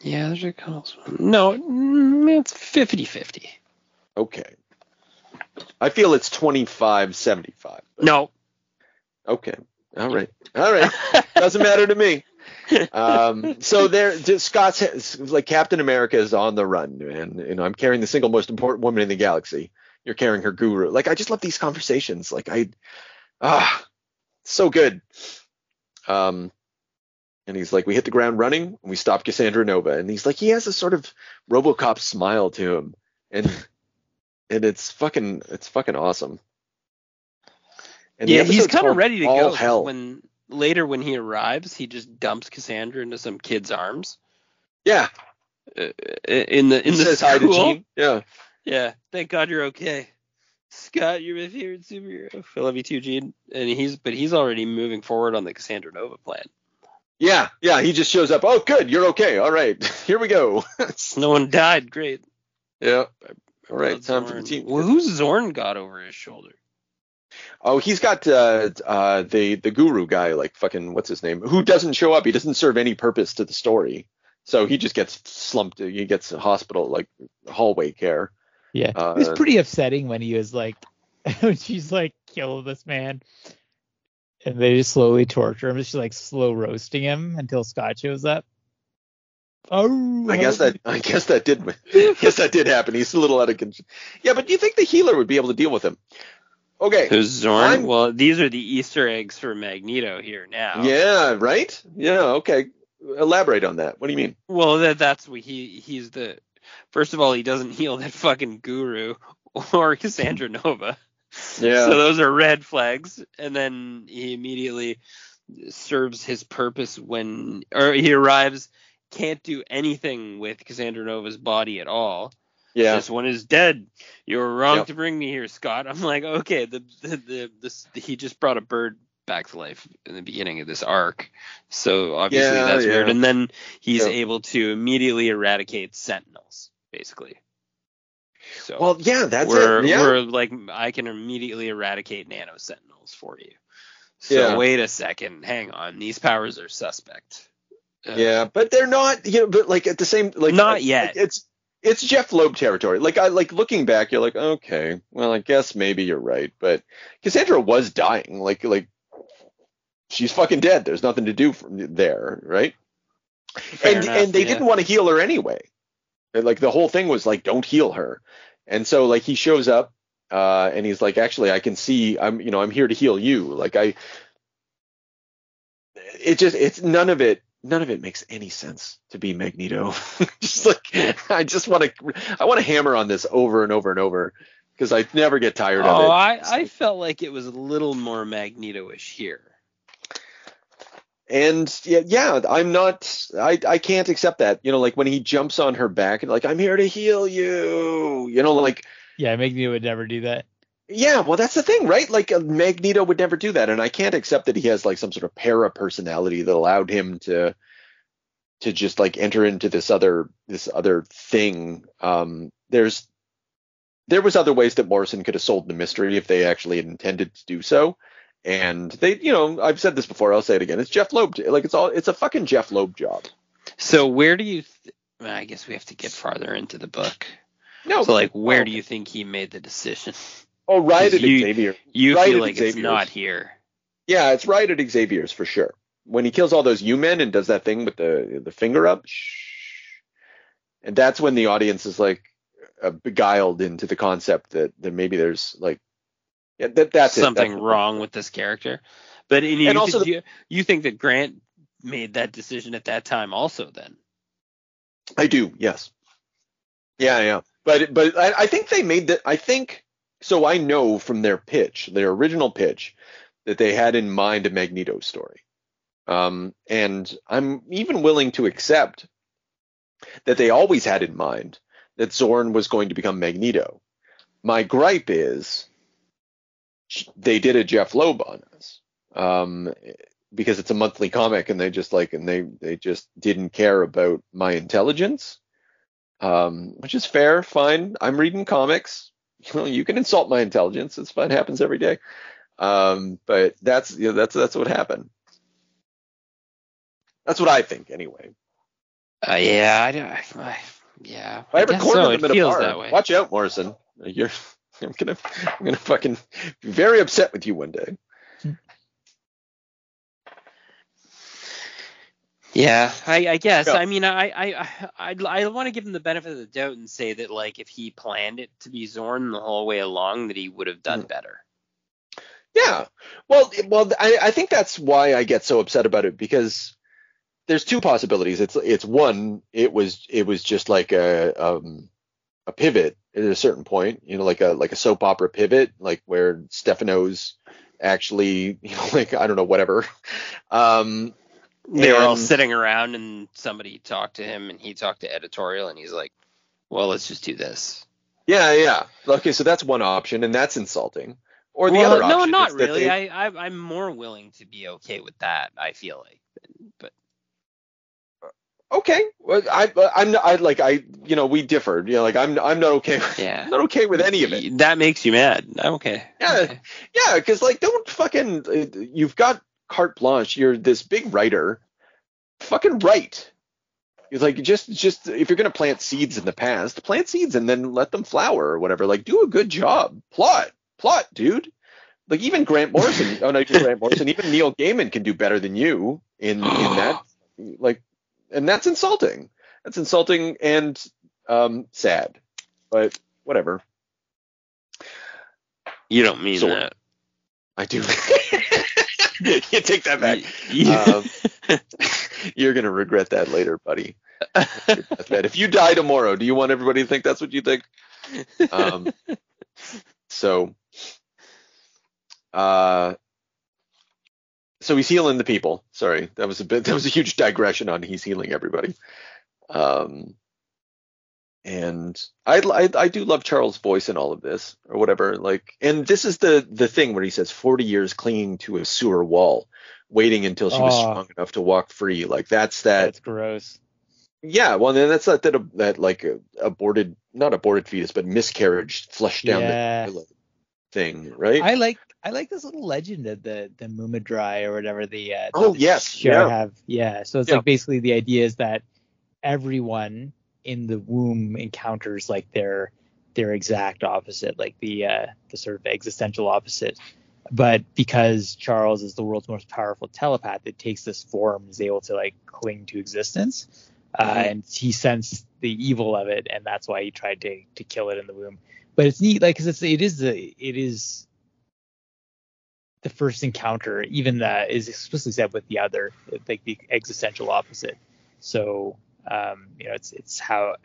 Yeah, there's a couple. No, mm, it's 50-50. Okay. I feel it's 25 75. No. Okay. All right. All right. Doesn't matter to me. Um, so there, Scott's like Captain America is on the run, and you know I'm carrying the single most important woman in the galaxy. You're carrying her guru. Like I just love these conversations. Like I, ah, so good. Um, and he's like, we hit the ground running, and we stop Cassandra Nova, and he's like, he has a sort of RoboCop smile to him, and and it's fucking, it's fucking awesome. And yeah, he's kind of ready to All go. Hell. When later when he arrives, he just dumps Cassandra into some kid's arms. yeah, Uh, in the in he the says hi to school. Jean. Yeah. Yeah, thank God you're okay. Scott, you're my favorite superhero. I love you too, Jean. And he's but he's already moving forward on the Cassandra Nova plan. Yeah, yeah, he just shows up. Oh, good, you're okay. All right, here we go. No one died. Great. yeah. All right, Love time for the team. Well, who's Xorn got over his shoulder? Oh, he's got uh, uh, the the guru guy, like fucking what's his name, who doesn't show up. He doesn't serve any purpose to the story, so he just gets slumped. He gets hospital like hallway care. Yeah. Uh, it was pretty upsetting when he was like, when she's like, kill this man. And they just slowly torture him. She's like slow roasting him until Scott shows up. Oh, I guess that I guess that did I guess that did happen. He's a little out of control. Yeah, but do you think the healer would be able to deal with him? Okay. Who's Xorn? I'm- Well, these are the Easter eggs for Magneto here now. Yeah. Right. Yeah. Okay. Elaborate on that. What do you mean? Well, that that's what he he's the first of all he doesn't heal that fucking guru or Cassandra Nova. Yeah. So those are red flags, and then he immediately serves his purpose when or he arrives. Can't do anything with Cassandra Nova's body at all. yeah. This one is dead. You were wrong Yep. to bring me here, Scott. I'm like, okay, the the, the this he just brought a bird back to life in the beginning of this arc. So obviously Yeah, that's weird. And then he's Yep. able to immediately eradicate sentinels, basically. So Well, yeah. That's we're it. Yeah. we're like I can immediately eradicate nano sentinels for you. So Yeah. wait a second, hang on. These powers are suspect. Uh, Yeah, but they're not. You know, but like at the same like Not like, yet. It's it's Jeph Loeb territory. Like I like looking back, you're like, okay, well, I guess maybe you're right. But Cassandra was dying. Like like she's fucking dead. There's nothing to do from there, right? Fair and enough, and they yeah. didn't want to heal her anyway. Like the whole thing was like, don't heal her. And so like he shows up uh, and he's like, actually, I can see I'm you know I'm here to heal you. Like I it just it's none of it none of it makes any sense to be Magneto. just like I just want to I want to hammer on this over and over and over because I never get tired of oh, it. Oh, I, I felt like it was a little more Magneto-ish here. And yeah, yeah, I'm not I I can't accept that. You know, like when he jumps on her back and like I'm here to heal you. You know, like Yeah, Magneto would never do that. Yeah, well that's the thing, right? Like uh, Magneto would never do that and I can't accept that he has like some sort of para personality that allowed him to to just like enter into this other this other thing. Um there's there was other ways that Morrison could have sold the mystery if they actually had intended to do so. And they, you know, I've said this before. I'll say it again. It's Jeph Loeb. Like it's all. It's a fucking Jeph Loeb job. So where do you? Th- I guess we have to get farther into the book. No. So like, where do you think he made the decision? Oh, right at you- Xavier. You Right feel like it's Xavier's. not here. Yeah, it's right at Xavier's for sure. When he kills all those U-men and does that thing with the the finger up, shh, and that's when the audience is like uh, beguiled into the concept that that maybe there's like yeah, that that's. Something That's- wrong with this character. But and you, And also think, you, you think that Grant made that decision at that time also then? I do, yes. Yeah, yeah. But but I, I think they made that. I think so. I know from their pitch, their original pitch, that they had in mind a Magneto story. Um, and I'm even willing to accept that they always had in mind that Xorn was going to become Magneto. My gripe is they did a Jeph Loeb on us. Um, because it's a monthly comic and they just like and they they just didn't care about my intelligence um which is fair fine i'm reading comics you know you can insult my intelligence. It's fine. It happens every day. Um but that's you know, that's that's what happened. That's what i think anyway. Uh, yeah, I, don't- I, yeah. if i ever guess corner so. them in a bar watch out morrison. You're i'm gonna i'm gonna fucking be very upset with you one day Yeah, I, I guess. Yeah. I mean, I, I, I, I want to give him the benefit of the doubt and say that, like, if he planned it to be Xorn the whole way along, that he would have done Mhm. better. Yeah. Well, well, I, I think that's why I get so upset about it because there's two possibilities. It's it's one, it was it was just like a um a pivot at a certain point, you know, like a like a soap opera pivot, like where Stefano's actually, you know, like I don't know, whatever. Um They were all sitting around, and somebody talked to him, and he talked to editorial, and he's like, "Well, let's just do this." yeah, yeah. Okay, so that's one option, and that's insulting. Or the Well, other no, not really. they- I, I, I'm more willing to be okay with that. I feel like, but okay, well, I I'm I like I you know we differed. You know, like I'm I'm not okay. yeah, not okay with any of it. That makes you mad. I'm okay. Yeah. Okay. Yeah, because like, don't fucking. uh, You've got carte blanche. You're this big writer. Fucking write. It's like just, just if you're gonna plant seeds in the past, plant seeds and then let them flower or whatever. Like, do a good job. Plot, plot, dude. Like even Grant Morrison. oh no, even Grant Morrison. Even Neil Gaiman can do better than you in in that. Like, and that's insulting. That's insulting and um sad. But whatever. You don't mean So- that. I do. you take that back. You- Um, You're gonna regret that later, buddy. If you die tomorrow, do you want everybody to think that's what you think? Um, so, uh, so he's healing the people. Sorry, that was a bit. That was a huge digression on he's healing everybody. Um, and I, I I do love Charles' voice in all of this or whatever. Like, and this is the the thing where he says 40 years clinging to a sewer wall, waiting until she was Oh. strong enough to walk free. Like that's that That's gross. yeah, well, then that's that that, that like aborted, not aborted fetus, but miscarriage flushed down Yeah. the thing, right? I like I like this little legend of the the mummudrai or whatever the uh, Oh, the yes, yeah. have yeah. So it's Yeah. like basically the idea is that everyone in the womb encounters like their their exact opposite, like the uh, the sort of existential opposite. But because Charles is the world's most powerful telepath, it takes this form, is able to like cling to existence, uh, Mhm. and he sensed the evil of it, and that's why he tried to to kill it in the womb. But it's neat, like, 'cause it's it is the it is the first encounter, even that is explicitly said with the other, like the existential opposite. So um, you know, it's it's how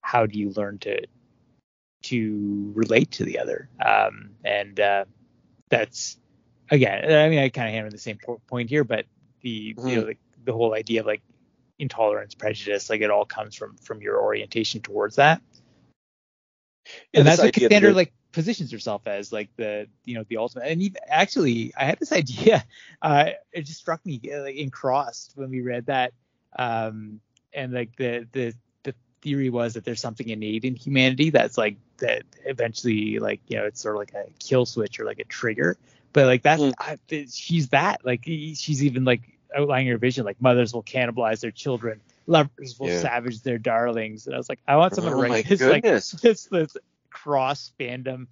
how do you learn to to relate to the other, um, and uh, that's again, I mean, I kind of hammer the same point here, but the mm-hmm. you know the, the whole idea of like intolerance, prejudice, like it all comes from from your orientation towards that. Yeah, and that's what Cassandra like positions herself as like the you know the ultimate and even actually i had this idea uh it just struck me like in crossed when we read that um and like the the the theory was that there's something innate in humanity that's like that eventually like you know it's sort of like a kill switch or like a trigger but like that's mm. I, she's that like she's even like outlining her vision like mothers will cannibalize their children lovers will yeah. savage their darlings and i was like i want someone oh to write this goodness. like this this cross fandom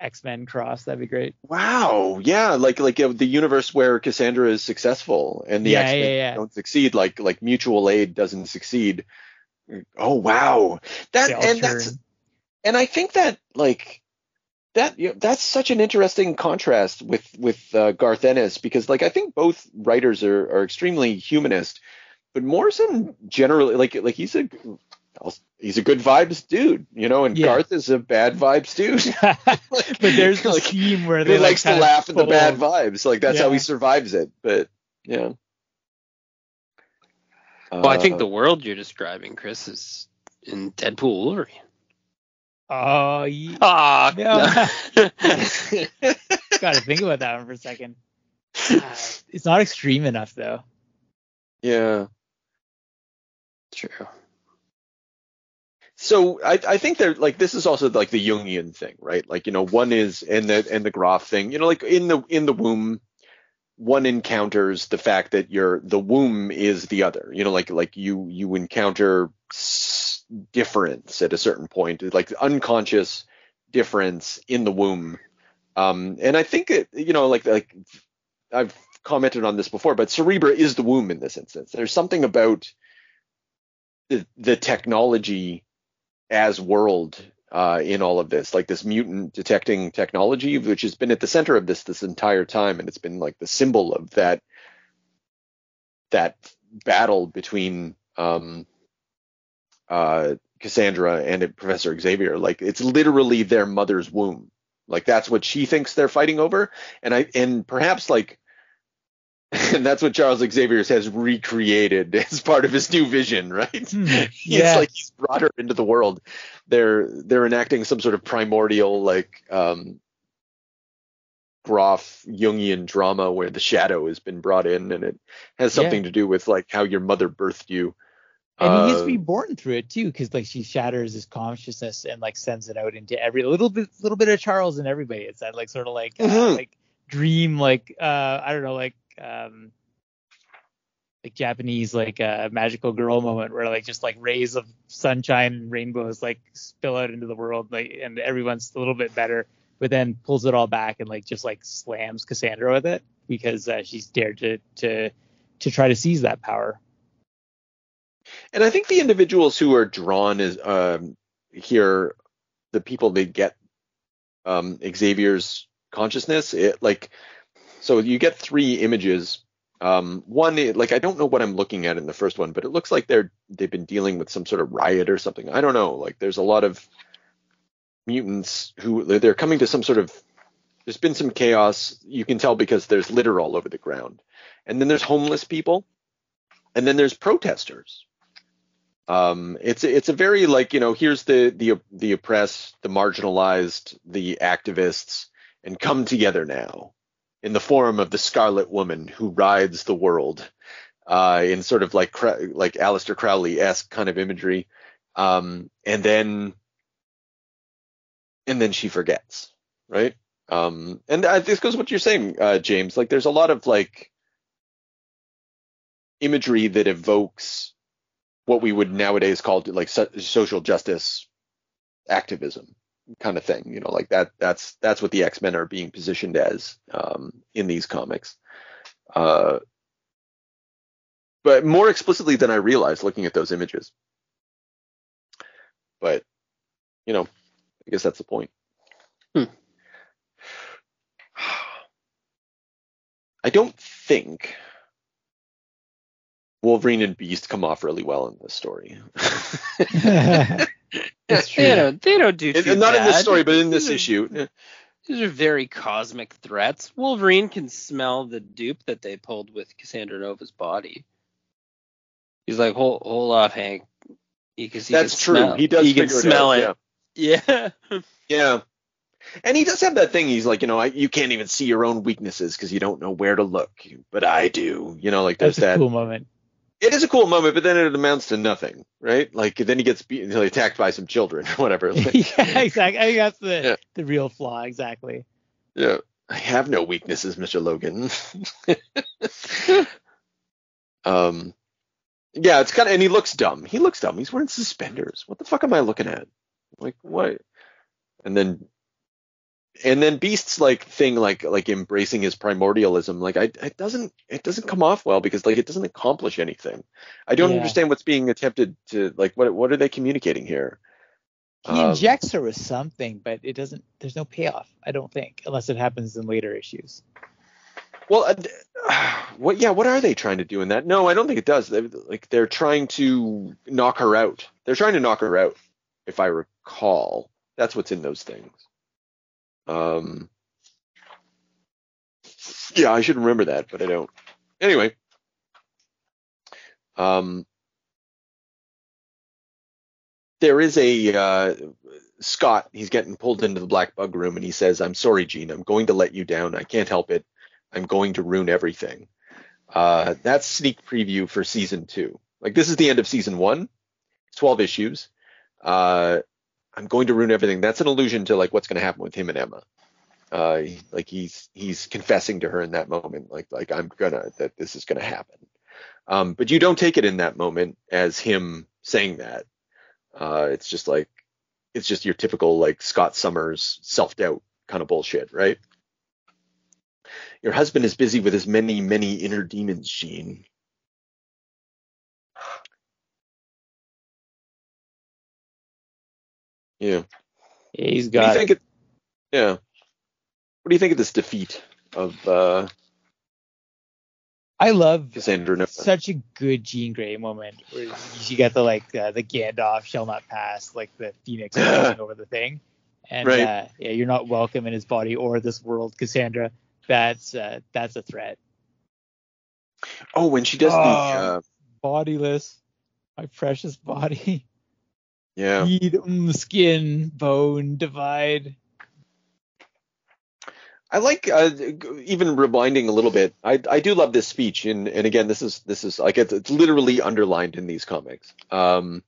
X-Men cross. That'd be great. Wow. Yeah, like like the universe where Cassandra is successful and the yeah, X-Men yeah, yeah. don't succeed, like like mutual aid doesn't succeed. Oh wow. That and that's and I think that like that you know, that's such an interesting contrast with with uh, Garth Ennis because like I think both writers are are extremely humanist, but Morrison generally like like he's a he's a good vibes dude, you know, and yeah. Garth is a bad vibes dude. but there's the like, scene where he likes to laugh at the bad vibes. Like that's yeah. how he survives it. But yeah. Well, I think uh, the world you're describing, Chris, is in Deadpool Wolverine. Oh, yeah. Oh, no. Got to think about that one for a second. Uh, it's not extreme enough, though. Yeah. True so I, I think they're like this is also like the Jungian thing, right? Like you know, one is and the and the Grof thing. You know, like in the in the womb, one encounters the fact that you're the womb is the other. You know, like like you you encounter difference at a certain point, like unconscious difference in the womb. Um, and I think it, you know, like like I've commented on this before, but Cerebra is the womb in this instance. There's something about the the technology as world uh, in all of this, like this mutant detecting technology, which has been at the center of this this entire time, and it's been like the symbol of that that battle between um, uh, Cassandra and Professor Xavier. Like it's literally their mother's womb. Like that's what she thinks they're fighting over, and I and perhaps like and that's what Charles Xavier has recreated as part of his new vision, right? Mm, yeah. It's like he's brought her into the world. They're they're enacting some sort of primordial like um Grof Jungian drama where the shadow has been brought in and it has something yeah. to do with like how your mother birthed you. And uh, he is reborn through it too, because like she shatters his consciousness and like sends it out into every little bit little bit of Charles and everybody. It's that like sort of like uh, mm-hmm. like dream like uh I don't know like um like Japanese like uh, magical girl moment where like just like rays of sunshine and rainbows like spill out into the world like and everyone's a little bit better but then pulls it all back and like just like slams Cassandra with it because uh, she's dared to to to try to seize that power. And I think the individuals who are drawn is um, here the people that get um, Xavier's consciousness it like so you get three images. Um, one, like I don't know what I'm looking at in the first one, but it looks like they're they've been dealing with some sort of riot or something. I don't know. Like there's a lot of mutants who they're coming to some sort of. There's been some chaos. You can tell because there's litter all over the ground, and then there's homeless people, and then there's protesters. Um, it's it's a very like you know here's the the the oppressed, the marginalized, the activists, and come together now in the form of the Scarlet Woman who rides the world, uh, in sort of like like Aleister Crowley esque kind of imagery, um, and then and then she forgets, right? Um, and this goes what you're saying, uh, James. Like, there's a lot of like imagery that evokes what we would nowadays call like so- social justice activism kind of thing. You know, like that. That's that's what the X Men are being positioned as um, in these comics. Uh, but more explicitly than I realized looking at those images. But you know, I guess that's the point. Hmm. I don't think Wolverine and Beast come off really well in this story. it's true. They don't, they don't do It- too not in this story, but in this These are- issue. These are very cosmic threats. Wolverine can smell the dupe that they pulled with Cassandra Nova's body. He's like, hold, hold off, Hank. Because he That's can true. Smell, He does He can figure it smell out, it. Yeah. Yeah. And he does have that thing. He's like, you know, I, you can't even see your own weaknesses because you don't know where to look, but I do. You know, like there's That's a that. cool moment. It is a cool moment, but then it amounts to nothing, right? Like then he gets beaten, he's attacked by some children or whatever. Like, yeah, exactly. I think that's the Yeah. the real flaw. Exactly. yeah, I have no weaknesses, Mr. Logan. um, yeah, it's kind of, and he looks dumb. He looks dumb. He's wearing suspenders. What the fuck am I looking at? Like what? And then, and then Beast's like thing, like like embracing his primordialism, like I it doesn't it doesn't come off well because like it doesn't accomplish anything. I don't Yeah. understand what's being attempted to like what what are they communicating here? He Um, injects her with something, but it doesn't. There's no payoff. I don't think, unless it happens in later issues. Well, uh, what? Yeah, what are they trying to do in that? No, I don't think it does. They, like they're trying to knock her out. They're trying to knock her out, if I recall. That's what's in those things. Um. Yeah, I should remember that, but I don't. Anyway. Um. There is a uh, Scott. He's getting pulled into the black bug room, and he says, "I'm sorry, Jean. I'm going to let you down. I can't help it. I'm going to ruin everything. Uh, that's sneak preview for season two. Like this is the end of season one. It's 12 issues. Uh, I'm going to ruin everything. That's an allusion to like what's going to happen with him and Emma. Uh, he- like he's he's confessing to her in that moment, like like I'm gonna that this is gonna happen. Um, but you don't take it in that moment as him saying that. Uh, it's just like it's just your typical like Scott Summers self doubt kind of bullshit, right? Your husband is busy with his many, many inner demons, Jean. Yeah. Yeah, he's What got. think? Of, yeah. What do you think of this defeat of uh, I love Cassandra such a good Jean Grey moment where you get the like uh, the Gandalf shall not pass, like the Phoenix over the thing, and Right. uh, yeah, you're not welcome in his body or this world, Cassandra. That's uh, that's a threat. Oh, when she does the Oh. uh, Bodiless, my precious body. yeah. Eat mm, skin, bone, divide. I like uh, even rewinding a little bit. I I do love this speech, and and again, this is this is like it's, it's literally underlined in these comics. Um,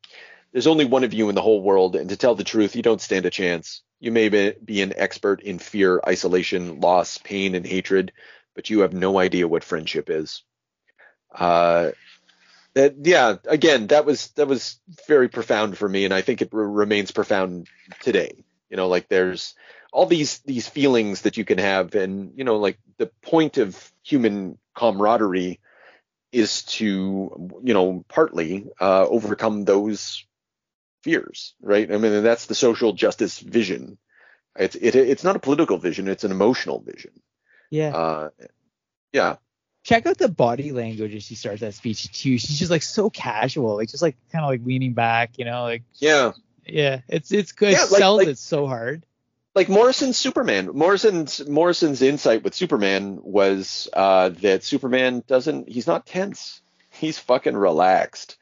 there's only one of you in the whole world, and to tell the truth, you don't stand a chance. You may be, be an expert in fear, isolation, loss, pain, and hatred, but you have no idea what friendship is. Uh, that yeah, again, that was that was very profound for me, and I think it re- remains profound today. You know, like there's all these these feelings that you can have and you know like the point of human camaraderie is to you know partly uh, overcome those fears right i mean that's the social justice vision it's it, it's not a political vision it's an emotional vision Yeah. uh, yeah Check out the body language as she starts that speech too. She's just like so casual, like just like kind of like leaning back, you know, like yeah yeah, it's it's good. Yeah, it like- sells like- it so hard. like Morrison's Superman. Morrison's Morrison's insight with Superman was uh, that Superman doesn't. He's not tense. He's fucking relaxed.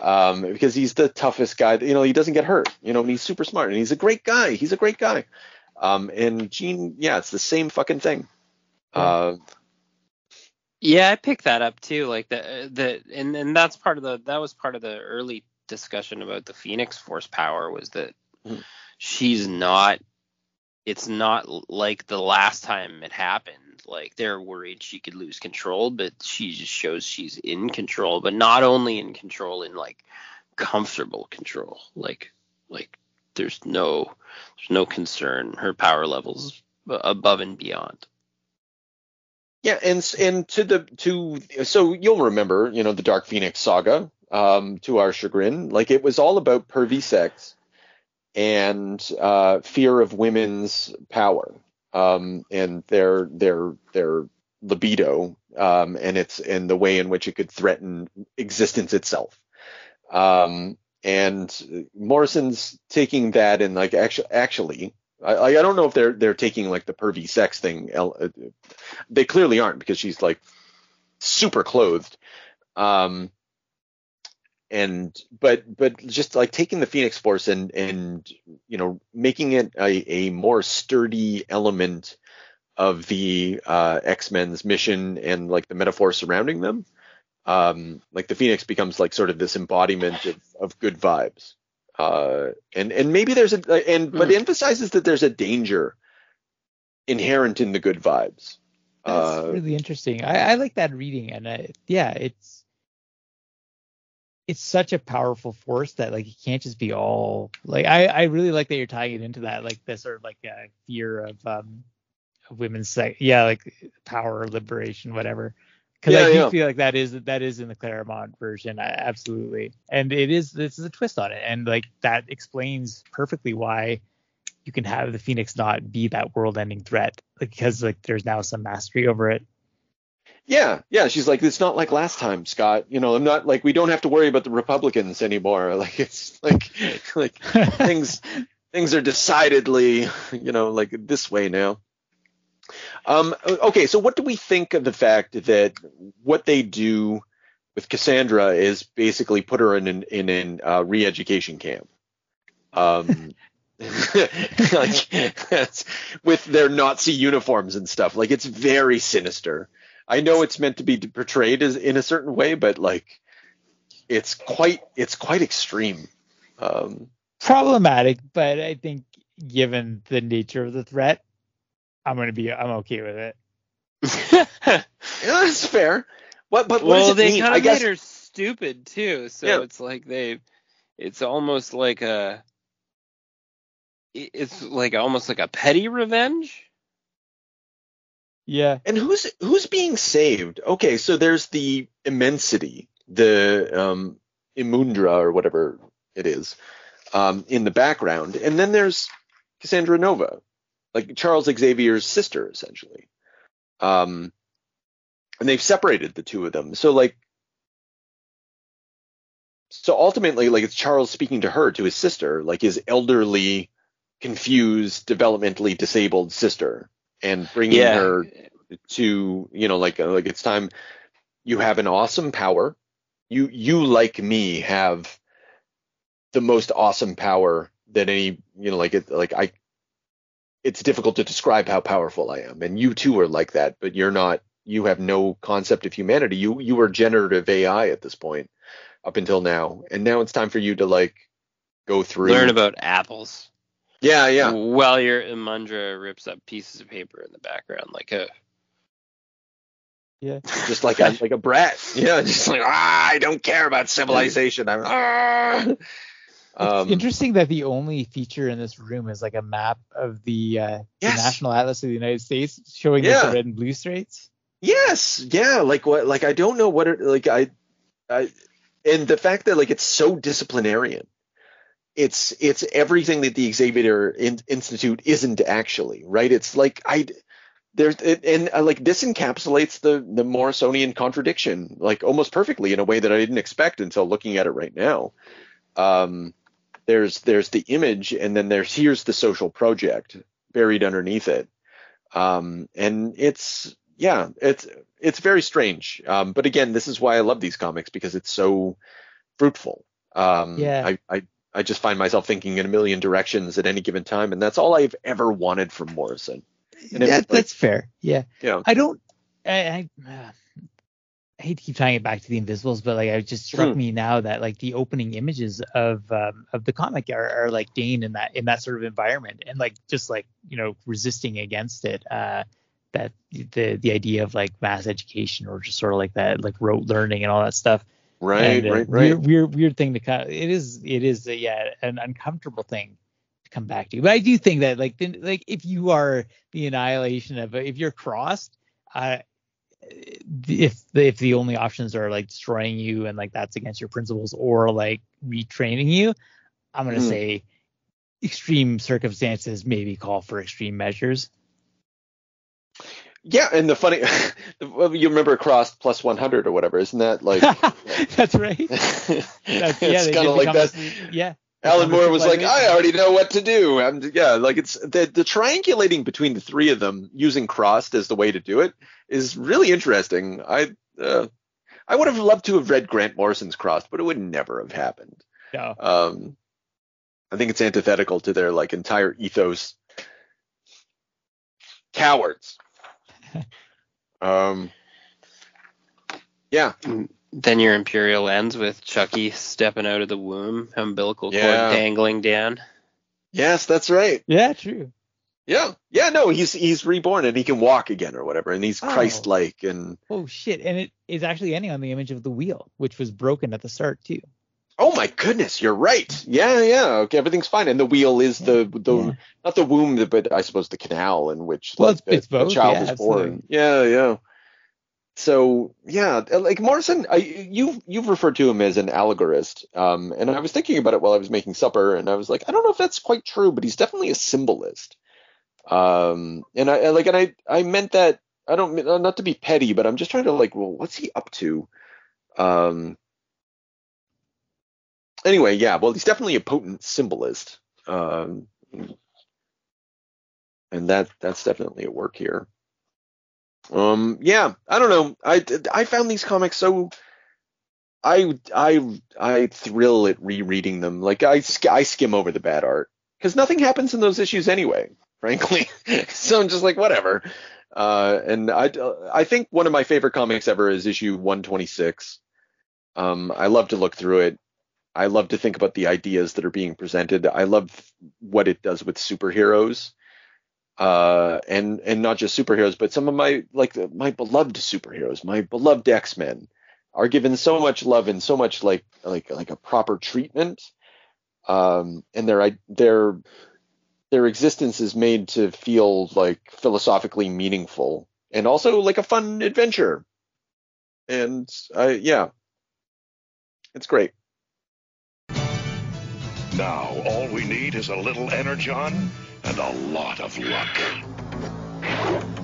Um, because he's the toughest guy. You know, he doesn't get hurt. You know, and he's super smart and he's a great guy. He's a great guy. Um, and Jean, yeah, it's the same fucking thing. Uh, Yeah, I picked that up too. Like the the and and that's part of the that was part of the early discussion about the Phoenix Force power was that Mhm. she's not. It's not like the last time it happened. Like they're worried she could lose control, but she just shows she's in control. But not only in control, in like comfortable control. Like like there's no there's no concern. Her power levels above and beyond. Yeah, and and to the to so you'll remember, you know, the Dark Phoenix saga. Um, to our chagrin, like it was all about pervy sex and uh, fear of women's power, um, and their their their libido um, and its and the way in which it could threaten existence itself. Um, and Morrison's taking that and like actually actually I, I don't know if they're they're taking like the pervy sex thing. uh, They clearly aren't because she's like super clothed. Um, and but but just like taking the Phoenix Force and and you know making it a, a more sturdy element of the uh, X Men's mission and like the metaphor surrounding them. Um, like the Phoenix becomes like sort of this embodiment of, of good vibes. Uh, and and maybe there's a and but Hmm. emphasizes that there's a danger inherent in the good vibes. That's Uh, really interesting. I, I like that reading, and I, yeah, it's it's such a powerful force that like it can't just be all like I I really like that you're tying it into that like the sort of like uh, fear of um of women's sex yeah like power liberation whatever because Yeah, I do yeah. feel like that is that is in the Claremont version I, absolutely and it is this is a twist on it and like that explains perfectly why you can have the Phoenix not be that world-ending threat because like there's now some mastery over it. Yeah, yeah. She's like, it's not like last time, Scott. You know, I'm not like we don't have to worry about the Republicans anymore. Like it's like like things things are decidedly, you know, like this way now. Um, okay, so what do we think of the fact that what they do with Cassandra is basically put her in an in an uh, re-education camp? Um, like with their Nazi uniforms and stuff. Like it's very sinister. I know it's meant to be portrayed as in a certain way, but like it's quite it's quite extreme. Um, Problematic, but I think given the nature of the threat, I'm gonna be I'm okay with it. that's fair. What but what well, does it they mean? kind I of guess made her stupid too, so Yeah. it's like they, it's almost like a, it's like almost like a petty revenge. Yeah. And who's who's being saved? Okay, so there's the immensity, the um Imundra or whatever it is, um, in the background, and then there's Cassandra Nova, like Charles Xavier's sister, essentially. Um, and they've separated the two of them. So like, so ultimately, like it's Charles speaking to her, to his sister, like his elderly, confused, developmentally disabled sister, and bringing Yeah. her to you know like uh, like it's time you have an awesome power you you like me have the most awesome power that any you know like it like i it's difficult to describe how powerful i am and you too are like that but you're not you have no concept of humanity you you are generative ai at this point up until now and now it's time for you to like go through Learn about apples. yeah yeah While your Imundra rips up pieces of paper in the background, like a. Yeah. just like a like a brat. Yeah, just like ah, I don't care about civilization. I'm ah. It's Um, interesting that the only feature in this room is like a map of the, uh, Yes. the National Atlas of the United States showing Yeah. the red and blue straits. Yes, yeah, like what? Like I don't know what it like. I, I, and the fact that like it's so disciplinarian. It's it's everything that the Xavier In- Institute isn't actually right. It's like I. There's it, and uh, like this encapsulates the the Morrisonian contradiction like almost perfectly in a way that I didn't expect until looking at it right now. Um, there's there's the image and then there's here's the social project buried underneath it um and it's yeah it's it's very strange um but again this is why i love these comics because it's so fruitful um Yeah. i i i just find myself thinking in a million directions at any given time and that's all i've ever wanted from morrison And Yeah, like- that's fair. Yeah. yeah I don't. I, I, uh, I hate to keep tying it back to the Invisibles, but like it just struck Hmm. me now that like the opening images of um, of the comic are, are like Dane in that in that sort of environment and like just like you know resisting against it. Uh, that the the idea of like mass education or just sort of like that like rote learning and all that stuff. right and, uh, right right Weird, weird, weird thing to kind. Of, it is, it is, uh, yeah, an uncomfortable thing to come back to. But I do think that, like, then, like if you are the annihilation of, if you're crossed, uh, if the, if the only options are like destroying you and like that's against your principles or like retraining you, I'm gonna Hmm. say extreme circumstances maybe call for extreme measures. Yeah, and the funny, you remember Crossed plus 100 or whatever, isn't that like? That's right. That's, it's yeah, they kind of like that. Yeah. Alan Moore was like. I already know what to do. I'm, yeah, like it's the the triangulating between the three of them using Crossed as the way to do it is really interesting. I uh, I would have loved to have read Grant Morrison's Crossed, but it would never have happened. No. Um, I think it's antithetical to their like entire ethos. Cowards. um. Yeah. Then your Imperial ends with Chucky stepping out of the womb, umbilical Yeah. cord dangling down. Yes, that's right. Yeah, true. Yeah. Yeah. No, he's he's reborn and he can walk again or whatever, and he's Oh. Christ-like and. Oh shit! And it is actually ending on the image of the wheel, which was broken at the start too. Oh my goodness, you're right. Yeah, yeah. Okay, everything's fine. And the wheel is the the Yeah. not the womb, but I suppose the canal in which Well, like, the, it's both, the child yeah, is absolutely. born. Yeah, yeah. So yeah, like Morrison, I, you you've referred to him as an allegorist, um, and I was thinking about it while I was making supper, and I was like, I don't know if that's quite true, but he's definitely a symbolist. Um, and I I- like, and I I meant that I don't not to be petty, but I'm just trying to like, well, what's he up to? Um, anyway, yeah, well, he's definitely a potent symbolist. Um, and that that's definitely at work here. Um, yeah, I don't know. I I found these comics so I I I thrill at rereading them. Like I I skim over the bad art because nothing happens in those issues anyway, frankly. so I'm just like whatever. Uh, and I I think one of my favorite comics ever is issue 126. Um, I love to look through it. I love to think about the ideas that are being presented. I love what it does with superheroes. Uh, and and not just superheroes, but some of my like my beloved superheroes, my beloved X-Men are given so much love and so much like like like a proper treatment. Um, and their their their existence is made to feel like philosophically meaningful and also like a fun adventure. And I yeah, it's great. Now, all we need is a little energon and a lot of luck.